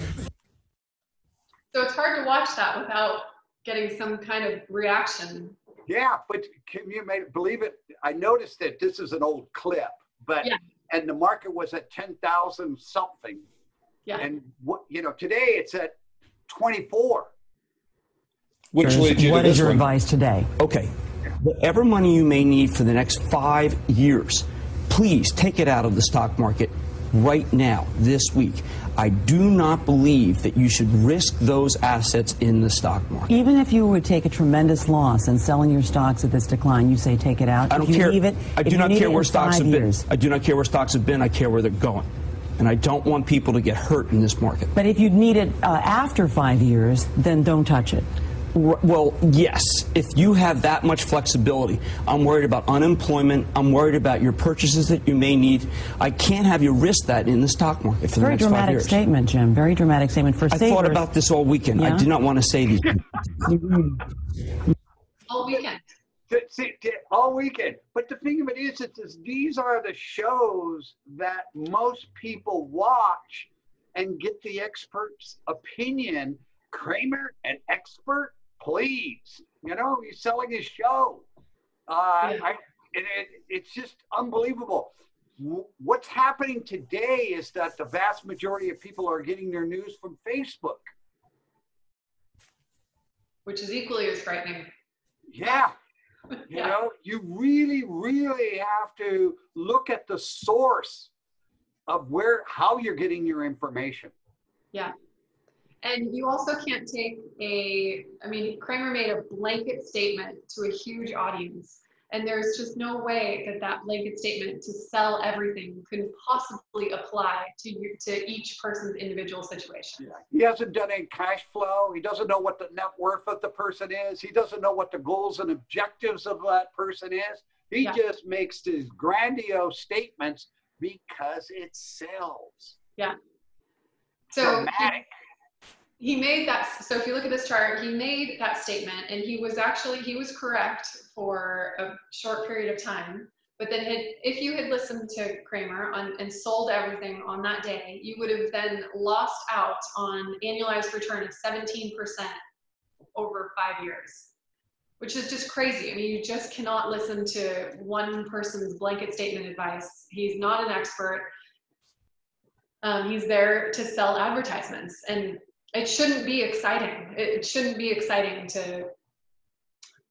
So it's hard to watch that without getting some kind of reaction. Yeah, but can you make, believe it? I noticed that this is an old clip, but Yeah. and the market was at ten thousand something, Yeah. and what you know today it's at twenty four. Which leads you What to is this your one. advice today? Okay. Whatever money you may need for the next five years, please take it out of the stock market right now, this week. I do not believe that you should risk those assets in the stock market. Even if you would take a tremendous loss and selling your stocks at this decline, you say take it out. I don't you care. It, I do not care where stocks have been. I do not care where stocks have been. I care where they're going. And I don't want people to get hurt in this market. But if you need it uh, after five years, then don't touch it. Well, yes. If you have that much flexibility, I'm worried about unemployment. I'm worried about your purchases that you may need. I can't have you risk that in the stock market for the Very next five dramatic statement, Jim. Very dramatic statement for I savers. thought about this all weekend. Yeah? I did not want to say these. (laughs) All weekend. All weekend. But the thing of it is, it's, it's these are the shows that most people watch and get the expert's opinion. Cramer, an expert, please. You know, he's selling his show. Uh, I, and it, it's just unbelievable. What's happening today is that the vast majority of people are getting their news from Facebook. which is equally as frightening. Yeah. (laughs) You know, you really, really have to look at the source of where, how you're getting your information. Yeah. And you also can't take a, I mean, Cramer made a blanket statement to a huge audience. And there's just no way that that blanket statement to sell everything could possibly apply to you, to each person's individual situation. Yeah. He hasn't done any cash flow. He doesn't know what the net worth of the person is. He doesn't know what the goals and objectives of that person is. He Yeah. just makes these grandiose statements because it sells. Yeah. So Dramatic. He made that so if you look at this chart he made that statement and he was actually he was correct for a short period of time but then had, if you had listened to cramer on, and sold everything on that day you would have then lost out on annualized return of 17% over five years which is just crazy. I mean you just cannot listen to one person's blanket statement advice. He's not an expert. Um, he's there to sell advertisements and it shouldn't be exciting it, shouldn't be exciting to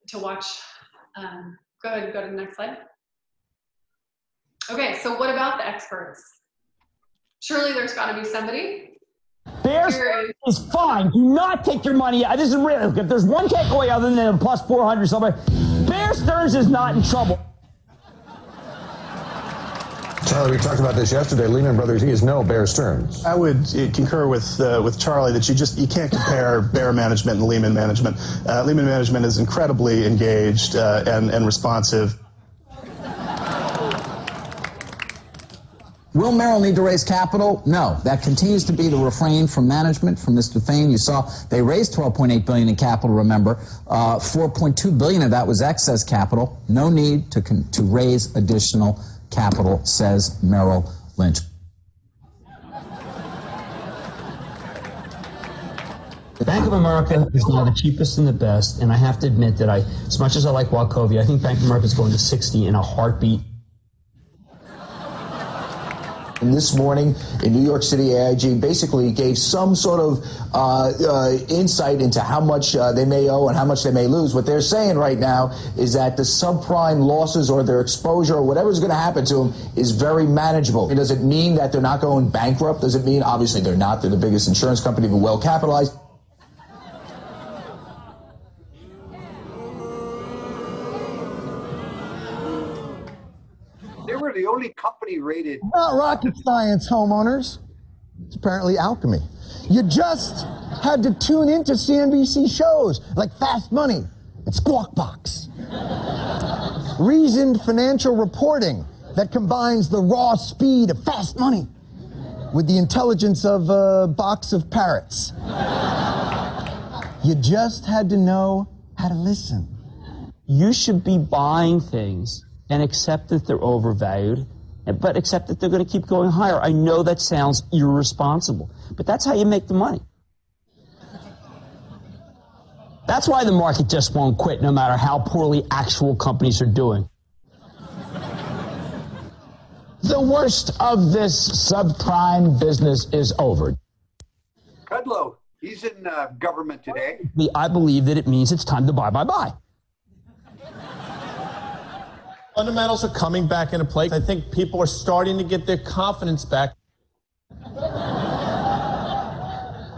to watch um, go ahead and go to the next slide okay so what about the experts surely there's got to be somebody Bear Here Stearns is fine. Do not take your money out. This is real. If there's one takeaway other than a plus 400 somewhere, Bear Stearns is not in trouble. Charlie, we talked about this yesterday. Lehman Brothers, he is no Bear Stearns. I would uh, concur with uh, with Charlie that you just you can't compare Bear Management and Lehman Management. Uh, Lehman Management is incredibly engaged uh, and and responsive. Will Merrill need to raise capital? No. That continues to be the refrain from management, from Mr. Thain. You saw they raised 12.8 billion in capital. Remember, uh, 4.2 billion of that was excess capital. No need to con- to raise additional capital, says Merrill Lynch. The Bank of America is now the cheapest and the best, and I have to admit that I, as much as I like Wachovia, I think Bank of America is going to 60 in a heartbeat. And this morning in New York City, AIG basically gave some sort of uh, uh, insight into how much uh, they may owe and how much they may lose. What they're saying right now is that the subprime losses or their exposure or whatever's going to happen to them is very manageable. Does it mean that they're not going bankrupt? Does it mean, obviously, they're not. They're the biggest insurance company, but well capitalized. Only company rated. Not rocket science, homeowners. It's apparently alchemy. You just had to tune into CNBC shows like Fast Money and Squawk Box. Reasoned financial reporting that combines the raw speed of fast money with the intelligence of a box of parrots. You just had to know how to listen. You should be buying things and accept that they're overvalued, but except that they're going to keep going higher. I know that sounds irresponsible, but that's how you make the money. That's why the market just won't quit no matter how poorly actual companies are doing. The worst of this subprime business is over. Kudlow, he's in uh, government today. I believe that it means it's time to buy, buy, buy. Fundamentals are coming back into place. I think people are starting to get their confidence back.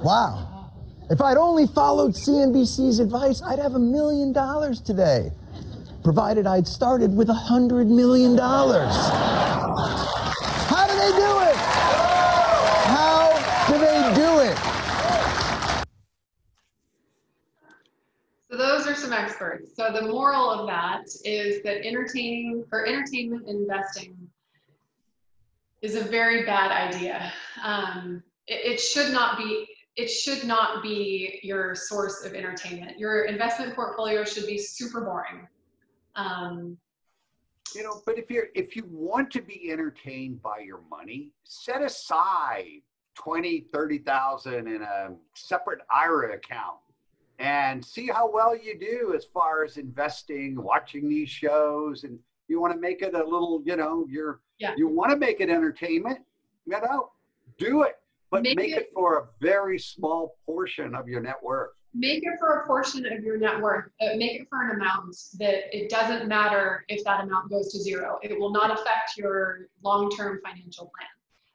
Wow. If I'd only followed CNBC's advice, I'd have a million dollars today, provided I'd started with a hundred million dollars. How do they do it? Experts. So the moral of that is that entertaining or entertainment investing is a very bad idea. Um, it, it should not be. It should not be your source of entertainment. Your investment portfolio should be super boring. Um, you know, but if you're if you want to be entertained by your money, set aside 20, 30,000 in a separate IRA account and see how well you do as far as investing, watching these shows and you want to make it a little, you know, you're yeah. you want to make it entertainment, you know, do it. But make, make it, it for a very small portion of your net worth make it for a portion of your net worth. Uh, make it for an amount that it doesn't matter if that amount goes to zero. It will not affect your long-term financial plan.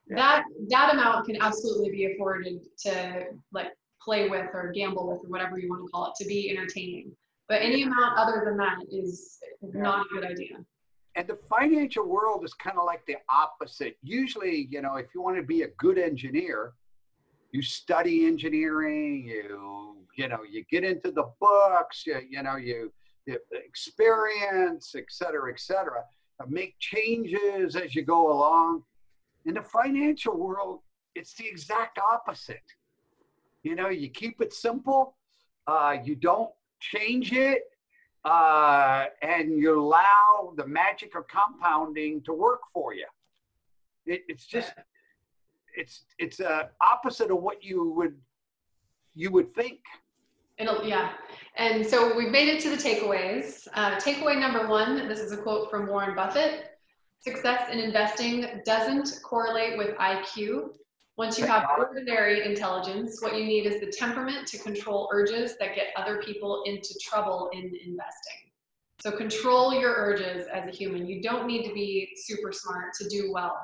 Yeah. That that amount can absolutely be afforded to like play with or gamble with or whatever you want to call it to be entertaining. But any amount other than that is not a good idea. And the financial world is kind of like the opposite. Usually, you know, if you want to be a good engineer, you study engineering, you you know, you get into the books, you, you know, you, you experience, et cetera, et cetera, uh, make changes as you go along. In the financial world, it's the exact opposite. You know, you keep it simple, uh, you don't change it, uh, and you allow the magic of compounding to work for you. It, it's just, it's it's uh, opposite of what you would you would think. It'll, yeah. And so we've made it to the takeaways. Uh, takeaway number one, this is a quote from Warren Buffett. Success in investing doesn't correlate with IQ. Once you have ordinary intelligence, what you need is the temperament to control urges that get other people into trouble in investing. So control your urges as a human. You don't need to be super smart to do well.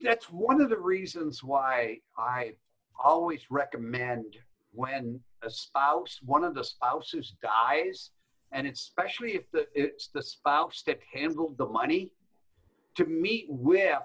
That's one of the reasons why I always recommend when a spouse, one of the spouses dies, and especially if the, it's the spouse that handled the money, to meet with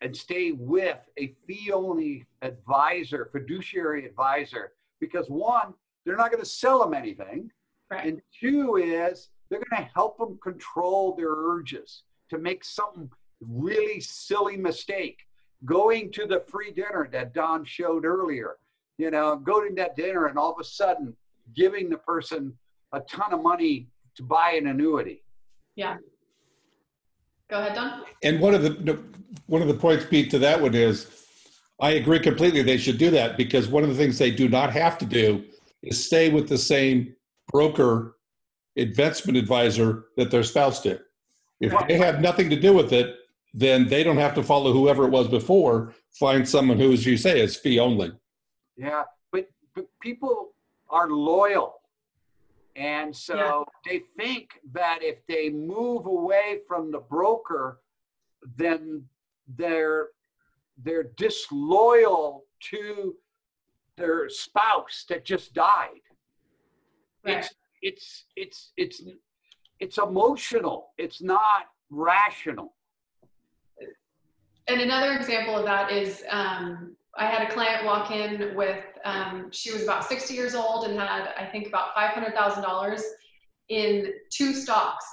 and stay with a fee only advisor, fiduciary advisor, because one, they're not going to sell them anything. Right. And two is they're going to help them control their urges to make some really silly mistake. Going to the free dinner that Don showed earlier, you know, going to that dinner and all of a sudden giving the person a ton of money to buy an annuity. Yeah. Go ahead, Don. And one of the one of the points, Pete, to that one is, I agree completely. They should do that because one of the things they do not have to do is stay with the same broker, investment advisor that their spouse did. If they have nothing to do with it, then they don't have to follow whoever it was before. Find someone who, as you say, is fee only. Yeah, but but people are loyal. And so yeah. they think that if they move away from the broker, then they're they're disloyal to their spouse that just died. Right. It's it's it's it's it's emotional. It's not rational. And another example of that is um, I had a client walk in with, um, she was about 60 years old and had, I think, about $500,000 in two stocks.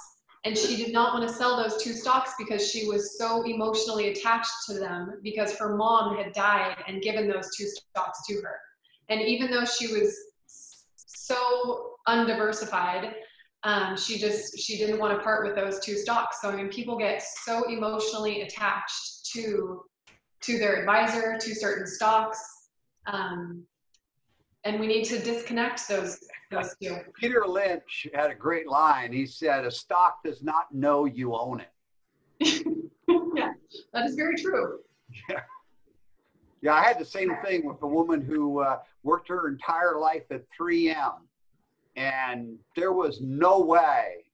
And she did not want to sell those two stocks because she was so emotionally attached to them because her mom had died and given those two stocks to her. And even though she was so undiversified, um, she just she didn't want to part with those two stocks. So I mean, people get so emotionally attached to to their advisor, to certain stocks. Um, and we need to disconnect those those two. Peter Lynch had a great line. He said, "A stock does not know you own it." (laughs) yeah, that is very true. Yeah, yeah. I had the same thing with a woman who uh, worked her entire life at 3M, and there was no way,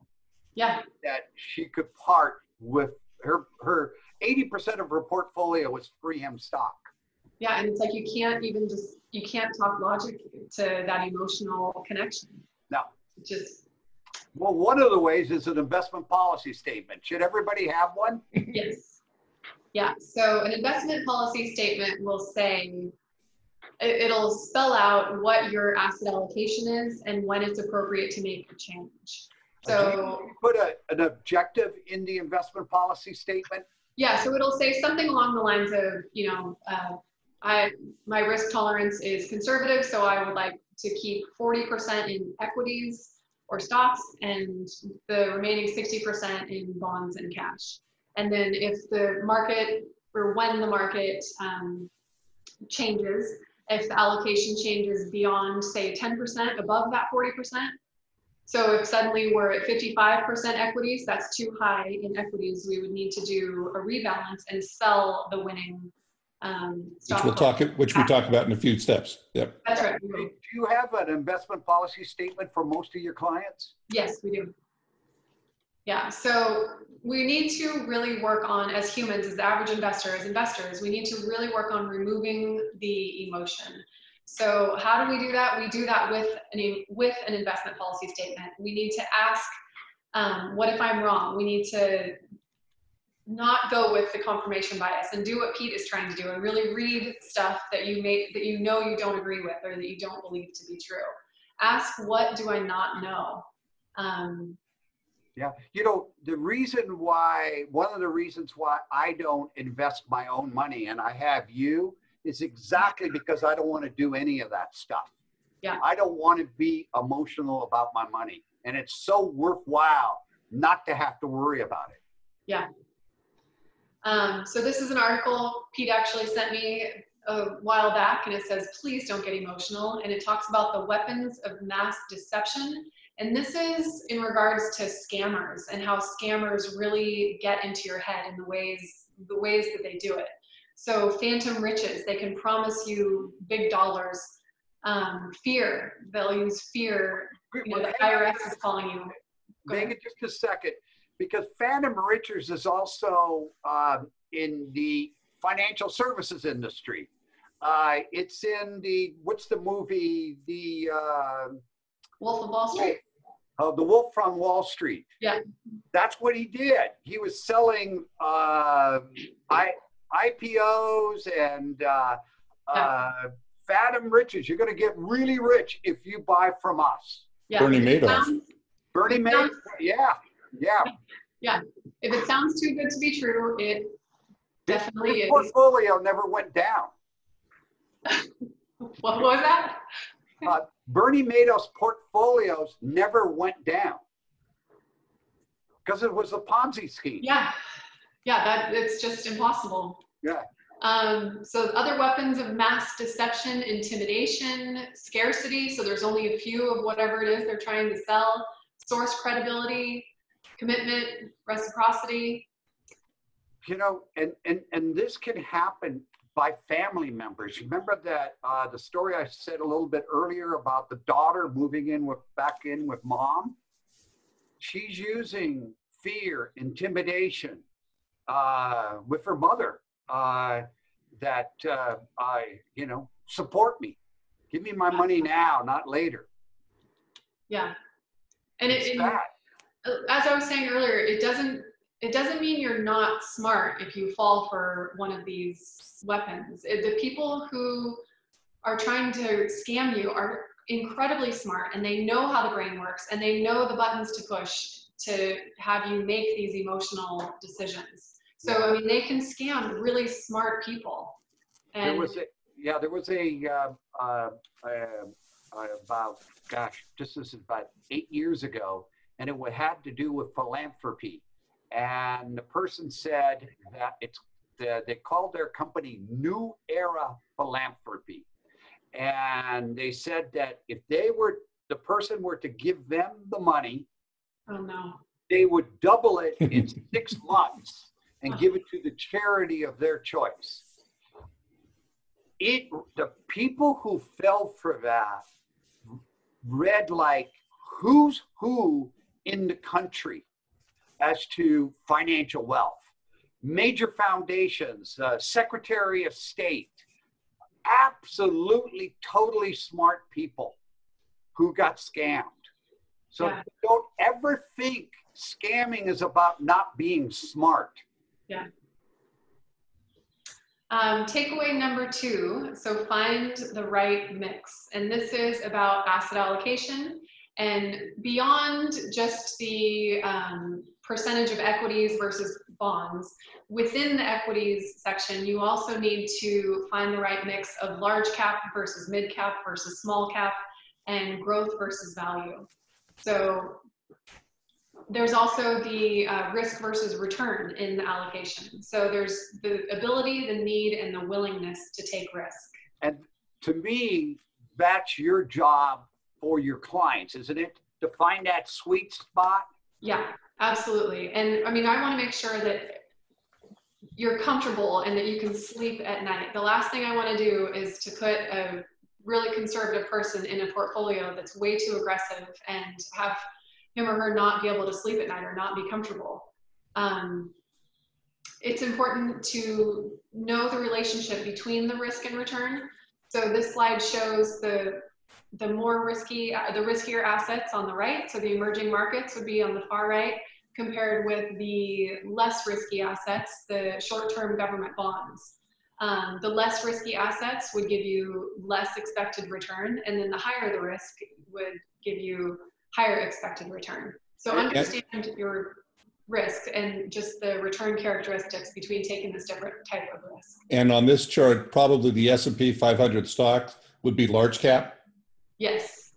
yeah, that she could part with her her 80% of her portfolio was 3M stock. Yeah, and it's like you can't even just you can't talk logic to that emotional connection. No. Just well, one of the ways is an investment policy statement. Should everybody have one? (laughs) yes. Yeah. So an investment policy statement will say it, it'll spell out what your asset allocation is and when it's appropriate to make a change. So put a, an objective in the investment policy statement. Yeah, so it'll say something along the lines of, you know, uh, I my risk tolerance is conservative, so I would like to keep 40% in equities or stocks and the remaining 60% in bonds and cash. And then if the market or when the market um, changes, if the allocation changes beyond, say, 10% above that 40%, so if suddenly we're at 55% equities, that's too high in equities. We would need to do a rebalance and sell the winning um, Which we'll talk, which we talk about in a few steps. Yep. That's right. Do you have an investment policy statement for most of your clients? Yes, we do. Yeah, so we need to really work on, as humans, as the average investor, as investors, we need to really work on removing the emotion. So how do we do that? We do that with an, with an investment policy statement. We need to ask, um, what if I'm wrong? We need to not go with the confirmation bias and do what Pete is trying to do and really read stuff that you may that you know you don't agree with or that you don't believe to be true. Ask what do I not know? Um, yeah, you know the reason why one of the reasons why I don't invest my own money and I have you is exactly because I don't want to do any of that stuff. Yeah. I don't want to be emotional about my money. And it's so worthwhile not to have to worry about it. Yeah. Um, so this is an article Pete actually sent me a while back and it says, please don't get emotional. And it talks about the weapons of mass deception. And this is in regards to scammers and how scammers really get into your head in the ways, the ways that they do it. So phantom riches, they can promise you big dollars. Um, fear, they'll use fear. You know, the IRS is calling you. Meghan, just a second, because phantom riches is also uh, in the financial services industry. Uh, it's in the what's the movie? The uh, Wolf of Wall Street. Uh, the Wolf from Wall Street. Yeah. That's what he did. He was selling uh, I IPOs and uh, uh, Phantom Riches. You're going to get really rich if you buy from us. Yeah. Bernie Madoff. Bernie Madoff. Yeah. Yeah. Yeah. If it sounds too good to be true, it definitely His is. portfolio never went down. (laughs) What was that? Uh, Bernie Madoff's portfolios never went down because it was a Ponzi scheme. Yeah. Yeah, that it's just impossible. Yeah. Um, so other weapons of mass deception, intimidation, scarcity. So there's only a few of whatever it is they're trying to sell. Source credibility, commitment, reciprocity. You know, and and and this can happen by family members. Remember that uh, the story I said a little bit earlier about the daughter moving in with back in with mom. She's using fear, intimidation with her mother. Uh, that uh, I, you know, support me. Give me my money now, not later. Yeah. And It's it- bad. as I was saying earlier, it doesn't it doesn't mean you're not smart if you fall for one of these weapons. It- the people who are trying to scam you are incredibly smart and they know how the brain works and they know the buttons to push to have you make these emotional decisions. So I mean, they can scam really smart people. there And was a yeah there was a uh, uh, uh, about gosh this is about eight years ago and it wa- had to do with philanthropy and the person said that it's the, they called their company new era philanthropy and they said that if they were the person were to give them the money oh no. they would double it in (laughs) six months and give it to the charity of their choice. It the people who fell for that read like who's who in the country as to financial wealth. Major foundations, uh, Secretary of State, absolutely totally smart people who got scammed. So Yeah. don't ever think scamming is about not being smart. Yeah. Um, takeaway number two, so find the right mix. And this is about asset allocation and beyond just the um, percentage of equities versus bonds, within the equities section, you also need to find the right mix of large cap versus mid cap versus small cap and growth versus value. So there's also the uh, risk versus return in the allocation. So there's the ability, the need, and the willingness to take risk. And to me, that's your job for your clients, isn't it? To find that sweet spot. Yeah, absolutely. And I mean, I want to make sure that you're comfortable and that you can sleep at night. The last thing I want to do is to put a really conservative person in a portfolio that's way too aggressive and have him or her not be able to sleep at night or not be comfortable. Um, it's important to know the relationship between the risk and return. So this slide shows the the more risky, uh, the riskier assets on the right. So the emerging markets would be on the far right, compared with the less risky assets, the short-term government bonds. Um, the less risky assets would give you less expected return, and then the higher the risk would give you higher expected return. So understand your risk and just the return characteristics between taking this different type of risk. And on this chart, probably the S&P 500 stocks would be large cap? Yes.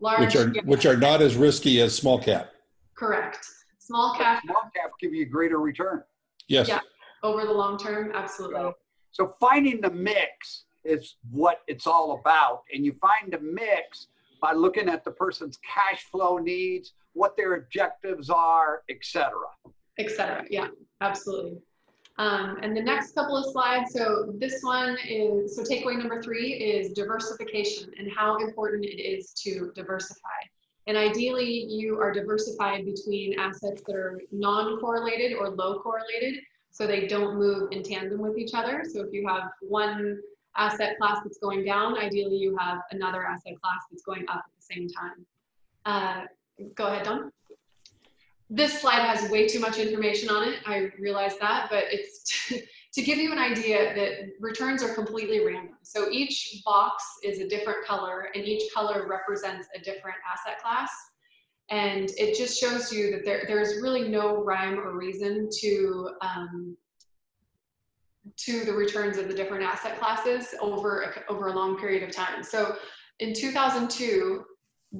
Large, which are yeah. which are not as risky as small cap. Correct. Small cap. Small cap give you greater return. Yes. Yeah. Over the long term, absolutely. So finding the mix is what it's all about, and you find the mix by looking at the person's cash flow needs, what their objectives are, etc. Etc. Yeah, absolutely. Um, and the next couple of slides, so this one is, so takeaway number three is diversification and how important it is to diversify. And ideally, you are diversified between assets that are non-correlated or low correlated, so they don't move in tandem with each other. So if you have one asset class that's going down, ideally you have another asset class that's going up at the same time. Uh, go ahead, Don. This slide has way too much information on it. I realize that, but it's (laughs) to, give you an idea that returns are completely random. So each box is a different color and each color represents a different asset class. And it just shows you that there, there's really no rhyme or reason to um, to the returns of the different asset classes over a, over a long period of time. So in 2002,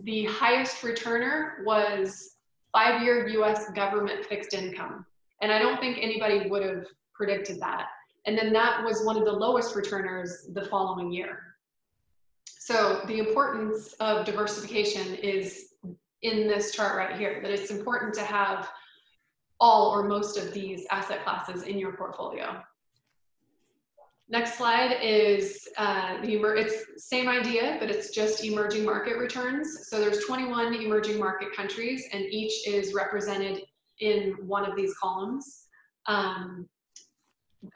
the highest returner was five-year U.S. government fixed income, and I don't think anybody would have predicted that. And then that was one of the lowest returners the following year. So the importance of diversification is in this chart right here, that it's important to have all or most of these asset classes in your portfolio. Next slide is uh, the it's same idea, but it's just emerging market returns. So there's 21 emerging market countries, and each is represented in one of these columns. Um,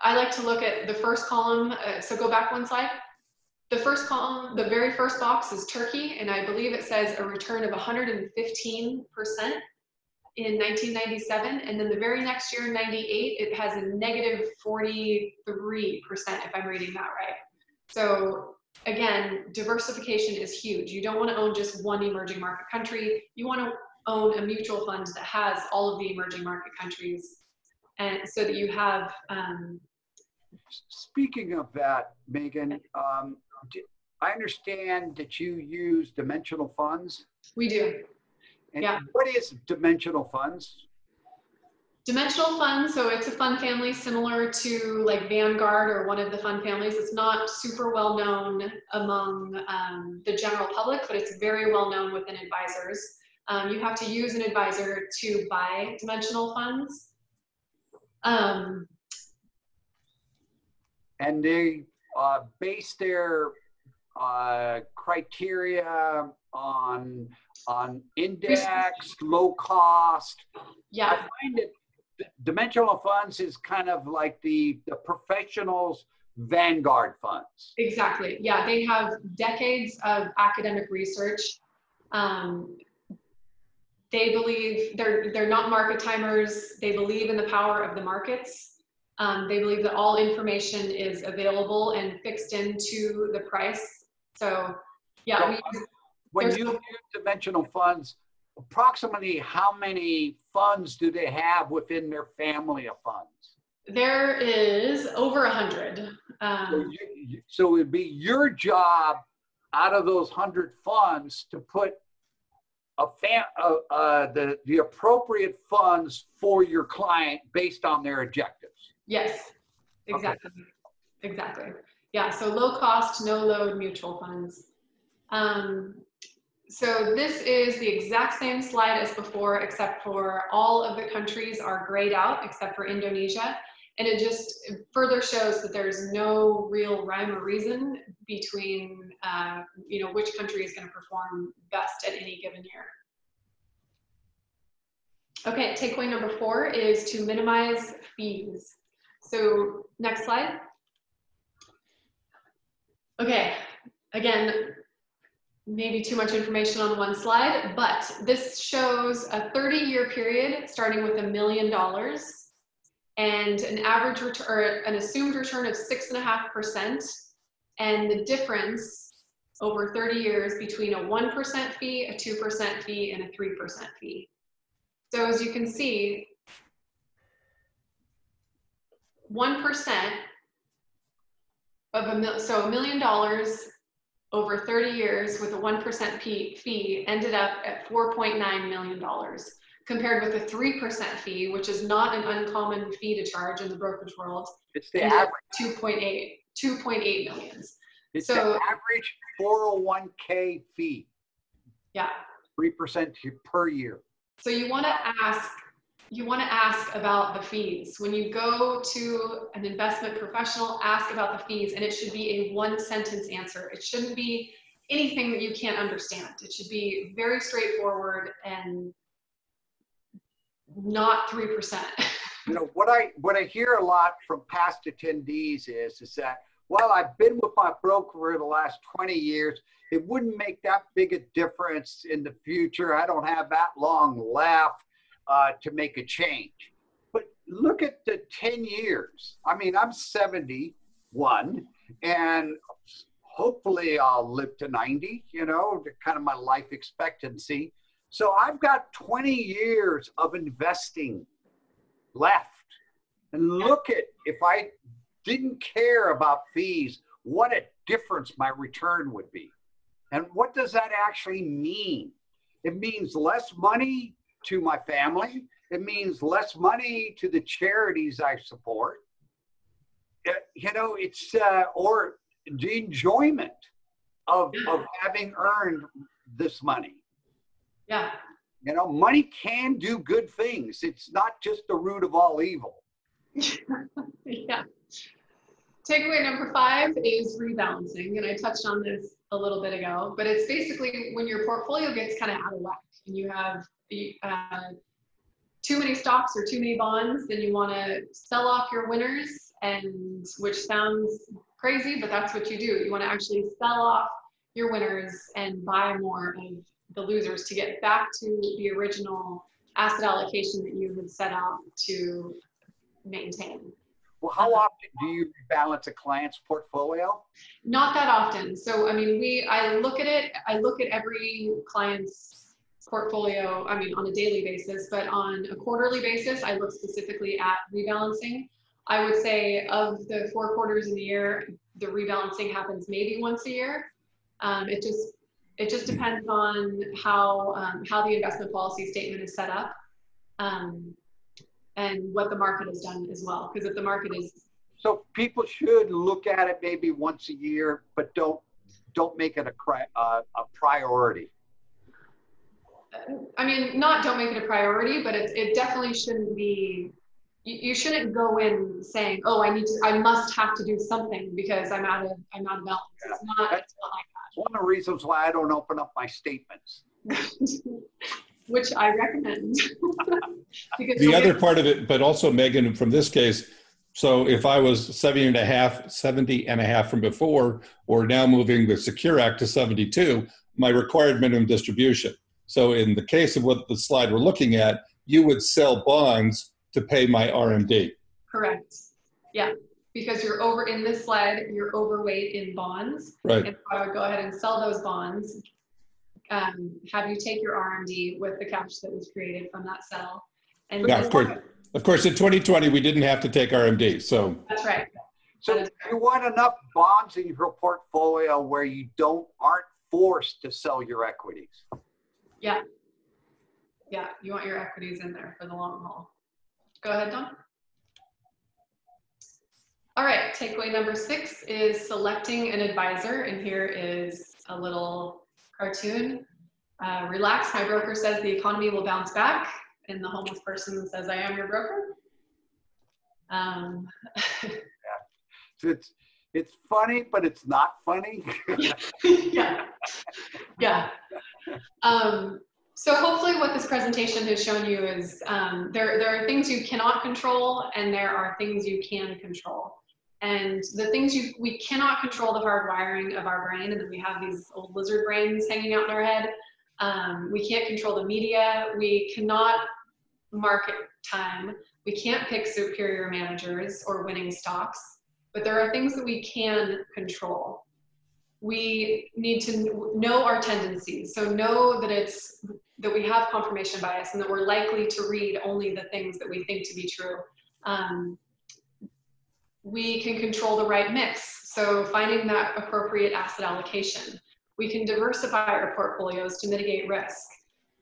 I like to look at the first column. Uh, so go back one slide. The first column, the very first box is Turkey, and I believe it says a return of 115 percent in 1997, and then the very next year in 98, it has a negative 43%, if I'm reading that right. So again, diversification is huge. You don't want to own just one emerging market country. You want to own a mutual fund that has all of the emerging market countries, and so that you have. Um, Speaking of that, Meghan, um, I understand that you use dimensional funds. We do. And yeah. what is dimensional funds? Dimensional funds, so it's a fund family similar to like Vanguard or one of the fund families. It's not super well known among um, the general public, but it's very well known within advisors. Um, you have to use an advisor to buy dimensional funds. Um, and they uh, base their uh, criteria on on index, low cost. Yeah. I find that dimensional funds is kind of like the, the professionals vanguard funds. Exactly. Yeah, they have decades of academic research. Um, they believe they're they're not market timers. They believe in the power of the markets. Um, they believe that all information is available and fixed into the price. So, yeah, So, we, When there's- you use dimensional funds, approximately how many funds do they have within their family of funds? there is over a hundred. So, Um, you- so it'd be your job out of those hundred funds to put a fan, uh, uh, the, the appropriate funds for your client based on their objectives. yes, exactly, exactly. Yeah, so low cost, no load mutual funds. Um, so this is the exact same slide as before, except for all of the countries are grayed out except for Indonesia. And it just further shows that there's no real rhyme or reason between, uh, you know, which country is going to perform best at any given year. Okay, takeaway number four is to minimize fees. So next slide. Okay, again, maybe too much information on one slide, but this shows a 30 year period starting with a million dollars and an average return an assumed return of six and a half percent and the difference over 30 years between a 1% fee, a 2% fee, and a 3% fee. So as you can see, 1% of a mil, so a million dollars over 30 years with a 1% fee, fee ended up at $4.9 million compared with a 3% fee, which is not an uncommon fee to charge in the brokerage world. It's the average. 2.8, 2.8 millions. It's So- the average 401k fee, Yeah. 3% per year. So you want to ask, you want to ask about the fees. When you go to an investment professional, ask about the fees, and it should be a one sentence answer. It shouldn't be anything that you can't understand. It should be very straightforward and not 3%. (laughs) you know what i what i hear a lot from past attendees is is that well i've been with my broker for the last 20 years it wouldn't make that big a difference in the future i don't have that long left uh, to make a change but look at the 10 years i mean i'm 71 and hopefully i'll live to 90 you know kind of my life expectancy so i've got 20 years of investing left. And look at if I didn't care about fees, what a difference my return would be. And what does that actually mean? It means less money to my family. It means less money to the charities I support. Uh, You know, it's uh, or the enjoyment of, of having earned this money. Yeah. You know, money can do good things. It's not just the root of all evil. (laughs) yeah. Takeaway number five is rebalancing, and I touched on this a little bit ago, but it's basically when your portfolio gets kind of out of whack and you have uh, too many stocks or too many bonds, then you want to sell off your winners, and which sounds crazy, but that's what you do. You want to actually sell off your winners and buy more of the losers to get back to the original asset allocation that you had set out to maintain. Well, how often do you rebalance a client's portfolio? Not that often. So, I mean, we, I look at it, I look at every client's portfolio, I mean, on a daily basis, but on a quarterly basis, I look specifically at rebalancing. I would say of the four quarters in the year, the rebalancing happens maybe once a year. Um, it just, it just depends on how, um, how the investment policy statement is set up. Um, and what the market has done as well. Because if the market is So people should look at it maybe once a year, but don't don't make it a uh, a priority. I mean, not don't make it a priority, but it, it definitely shouldn't be, you, you shouldn't go in saying, oh, I need to, I must have to do something because I'm out of, I'm out of balance. It's not, it's not like It's one of the reasons why I don't open up my statements. (laughs) which I recommend. (laughs) because The other part of it, but also Meghan, from this case, so if I was 70 and a half, 70 and a half from before, or now moving the Secure Act to 72, my required minimum distribution. So in the case of what the slide we're looking at, you would sell bonds to pay my RMD. Correct. Yeah, because you're over in this slide, you're overweight in bonds. Right. And so I would go ahead and sell those bonds. Um, have you take your RMD with the cash that was created from that sell. And Yeah, of course. Of course, in 2020, we didn't have to take RMD, so That's right. So you want enough bonds in your portfolio where you don't aren't forced to sell your equities. Yeah. Yeah, you want your equities in there for the long haul. Go ahead, Don. All right, takeaway number six is selecting an advisor, and here is a little cartoon. Uh, relax, my broker says the economy will bounce back, and the homeless person says, I am your broker. Um, (laughs) So it's it's funny, but it's not funny. (laughs) yeah. Yeah. Um, so hopefully what this presentation has shown you is um, there, there are things you cannot control and there are things you can control. And the things you, we cannot control the hard wiring of our brain and then we have these old lizard brains hanging out in our head. Um, we can't control the media. We cannot market time. We can't pick superior managers or winning stocks, but there are things that we can control we need to know our tendencies. So know that it's that we have confirmation bias and that we're likely to read only the things that we think to be true. Um, we can control the right mix. So finding that appropriate asset allocation. We can diversify our portfolios to mitigate risk.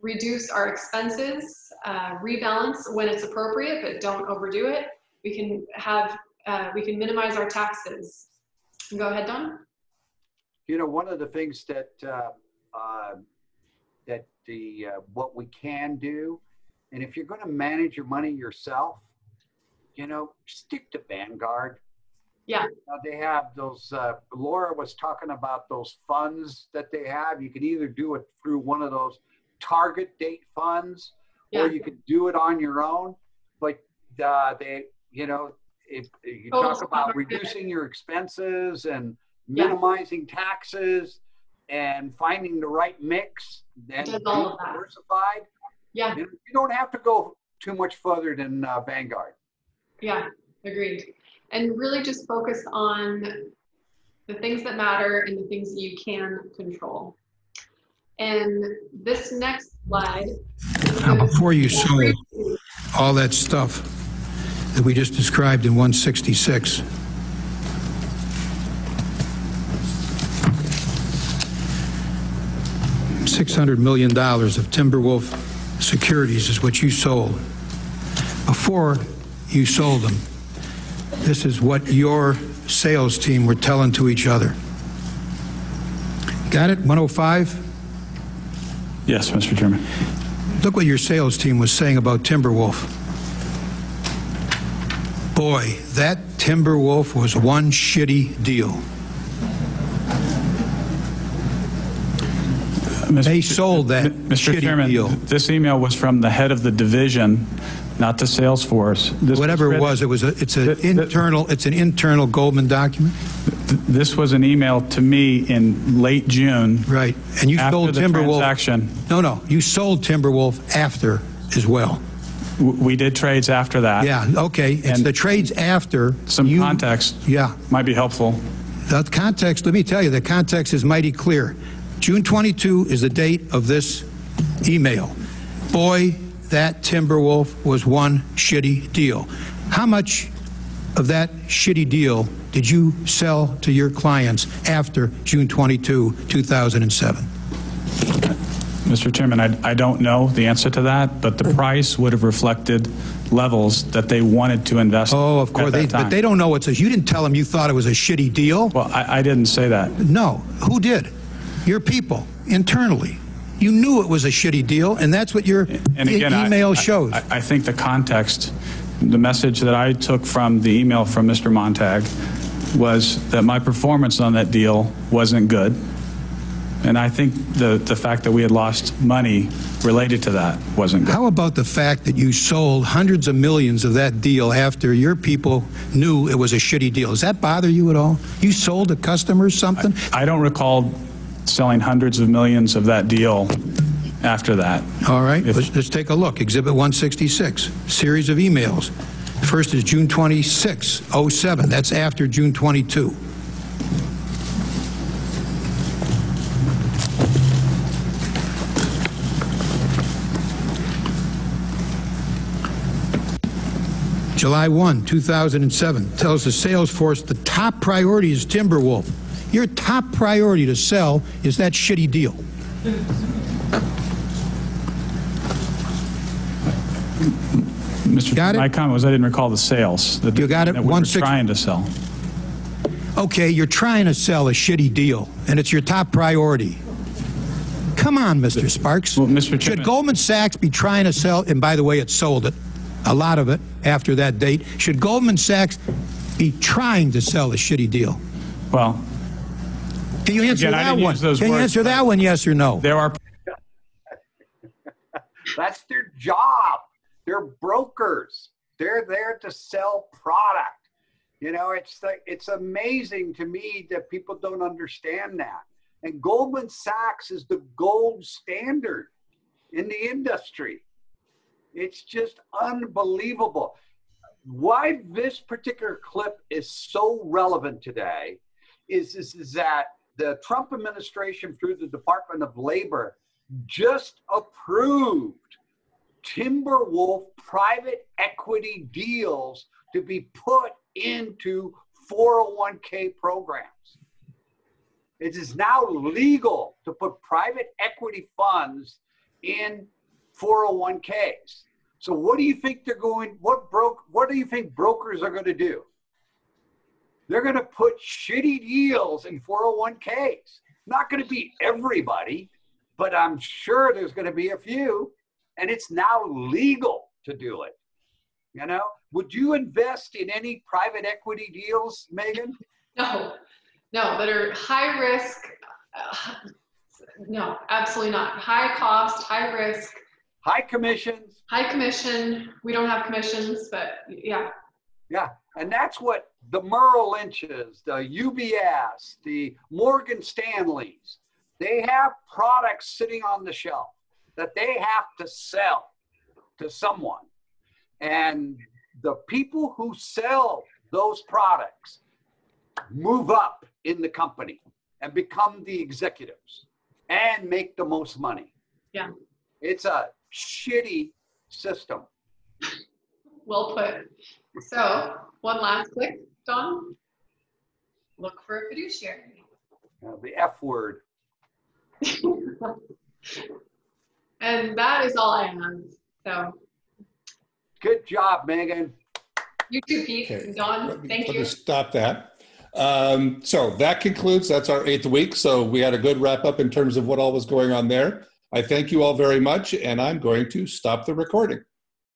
Reduce our expenses, uh, rebalance when it's appropriate, but don't overdo it. We can have, uh, we can minimize our taxes. Go ahead, Don. you know, one of the things that uh, uh, that the uh, what we can do, and if you're going to manage your money yourself, you know, stick to Vanguard. Yeah. Uh, they have those. Uh, Laura was talking about those funds that they have. You can either do it through one of those target date funds, or you could do it on your own. But uh, they, you know, if you Total talk about reducing your expenses and Yeah. minimizing taxes and finding the right mix and all diversified. Yeah. You, know, you don't have to go too much further than uh, Vanguard. Yeah, agreed. And really just focus on the things that matter and the things that you can control. And this next slide. Now, before you show all that stuff that we just described in 166, $600 million of Timberwolf securities is what you sold. Before you sold them, this is what your sales team were telling to each other. Got it? 105? Yes, Mr. Chairman. Look what your sales team was saying about Timberwolf. Boy, that Timberwolf was one shitty deal. They sold that Mr. shitty Chairman, deal. this email was from the head of the division, not the sales force. This Whatever it was, it was a, it's an internal, it's an internal Goldman document. th- This was an email to me in late June. Right, and you after sold the Timberwolf. transaction. No, no, you sold Timberwolf after as well. We did trades after that. Yeah, okay, it's And the trades after. Some you- context Yeah. might be helpful. The context, let me tell you, the context is mighty clear. June 22 is the date of this email. Boy, that Timberwolf was one shitty deal. How much of that shitty deal did you sell to your clients after June 22, 2007? Mr. Chairman, I, I don't know the answer to that, but the mm-hmm. price would have reflected levels that they wanted to invest. Oh, of course, they, but they don't know it's a. You didn't tell them you thought it was a shitty deal. Well, I, I didn't say that. No, who did? Your people internally. You knew it was a shitty deal, and that's what your And e- again, I- email I- shows. I, I think the context, the message that I took from the email from Mr. Montag was that my performance on that deal wasn't good. And I think the, the fact that we had lost money related to that wasn't good. How about the fact that you sold hundreds of millions of that deal after your people knew it was a shitty deal? Does that bother you at all? You sold to customers something? I don't recall selling hundreds of millions of that deal after that. All right, let's, let's take a look. Exhibit 166, series of emails. First is June 26, 07. That's after June 22. July 1, 2007, tells the sales force the top priority is Timberwolf. Your top priority to sell is that shitty deal. Mr. Got it? My comment was I didn't recall the sales. that- You got it? That we were One six- trying to sell. Okay, you're trying to sell a shitty deal, and it's your top priority. Come on, Mr. Sparks. Well, Mr. Should Goldman Sachs be trying to sell, and by the way, it sold it, a lot of it after that date. Should Goldman Sachs be trying to sell a shitty deal? Well, Can you answer Again, I that didn't one? use those Can you answer that one, yes or no? there are (laughs) That's their job. They're brokers. They're there to sell product. You know, it's like it's amazing to me that people don't understand that. And Goldman Sachs is the gold standard in the industry. It's just unbelievable. Why this particular clip is so relevant today is, is, is that the Trump administration, through the Department of Labor, just approved Timberwolf private equity deals to be put into 401k programs. It is now legal to put private equity funds in 401ks. So what do you think they're going what broke what do you think brokers are going to do? They're going to put shitty deals in 401ks. Not going to be everybody, but I'm sure there's going to be a few and it's now legal to do it. You know, would you invest in any private equity deals, Meghan? No, no, that are high risk. uh, No, absolutely not. High cost, high risk, High commissions. high commission. We don't have commissions, but yeah. Yeah, and that's what the Merrill Lynch's, the UBS, the Morgan Stanleys, they have products sitting on the shelf that they have to sell to someone. And the people who sell those products move up in the company and become the executives and make the most money. Yeah. It's a shitty system. Well put. So one last click, Don. Look for a fiduciary. Uh, the F word. (laughs) And that is all I have. So Good job, Meghan. you too, Pete Okay. Don. Let me- Thank let you. me stop that. Um, so that concludes, that's our eighth week. So we had a good wrap up in terms of what all was going on there. I thank you all very much, and I'm going to stop the recording.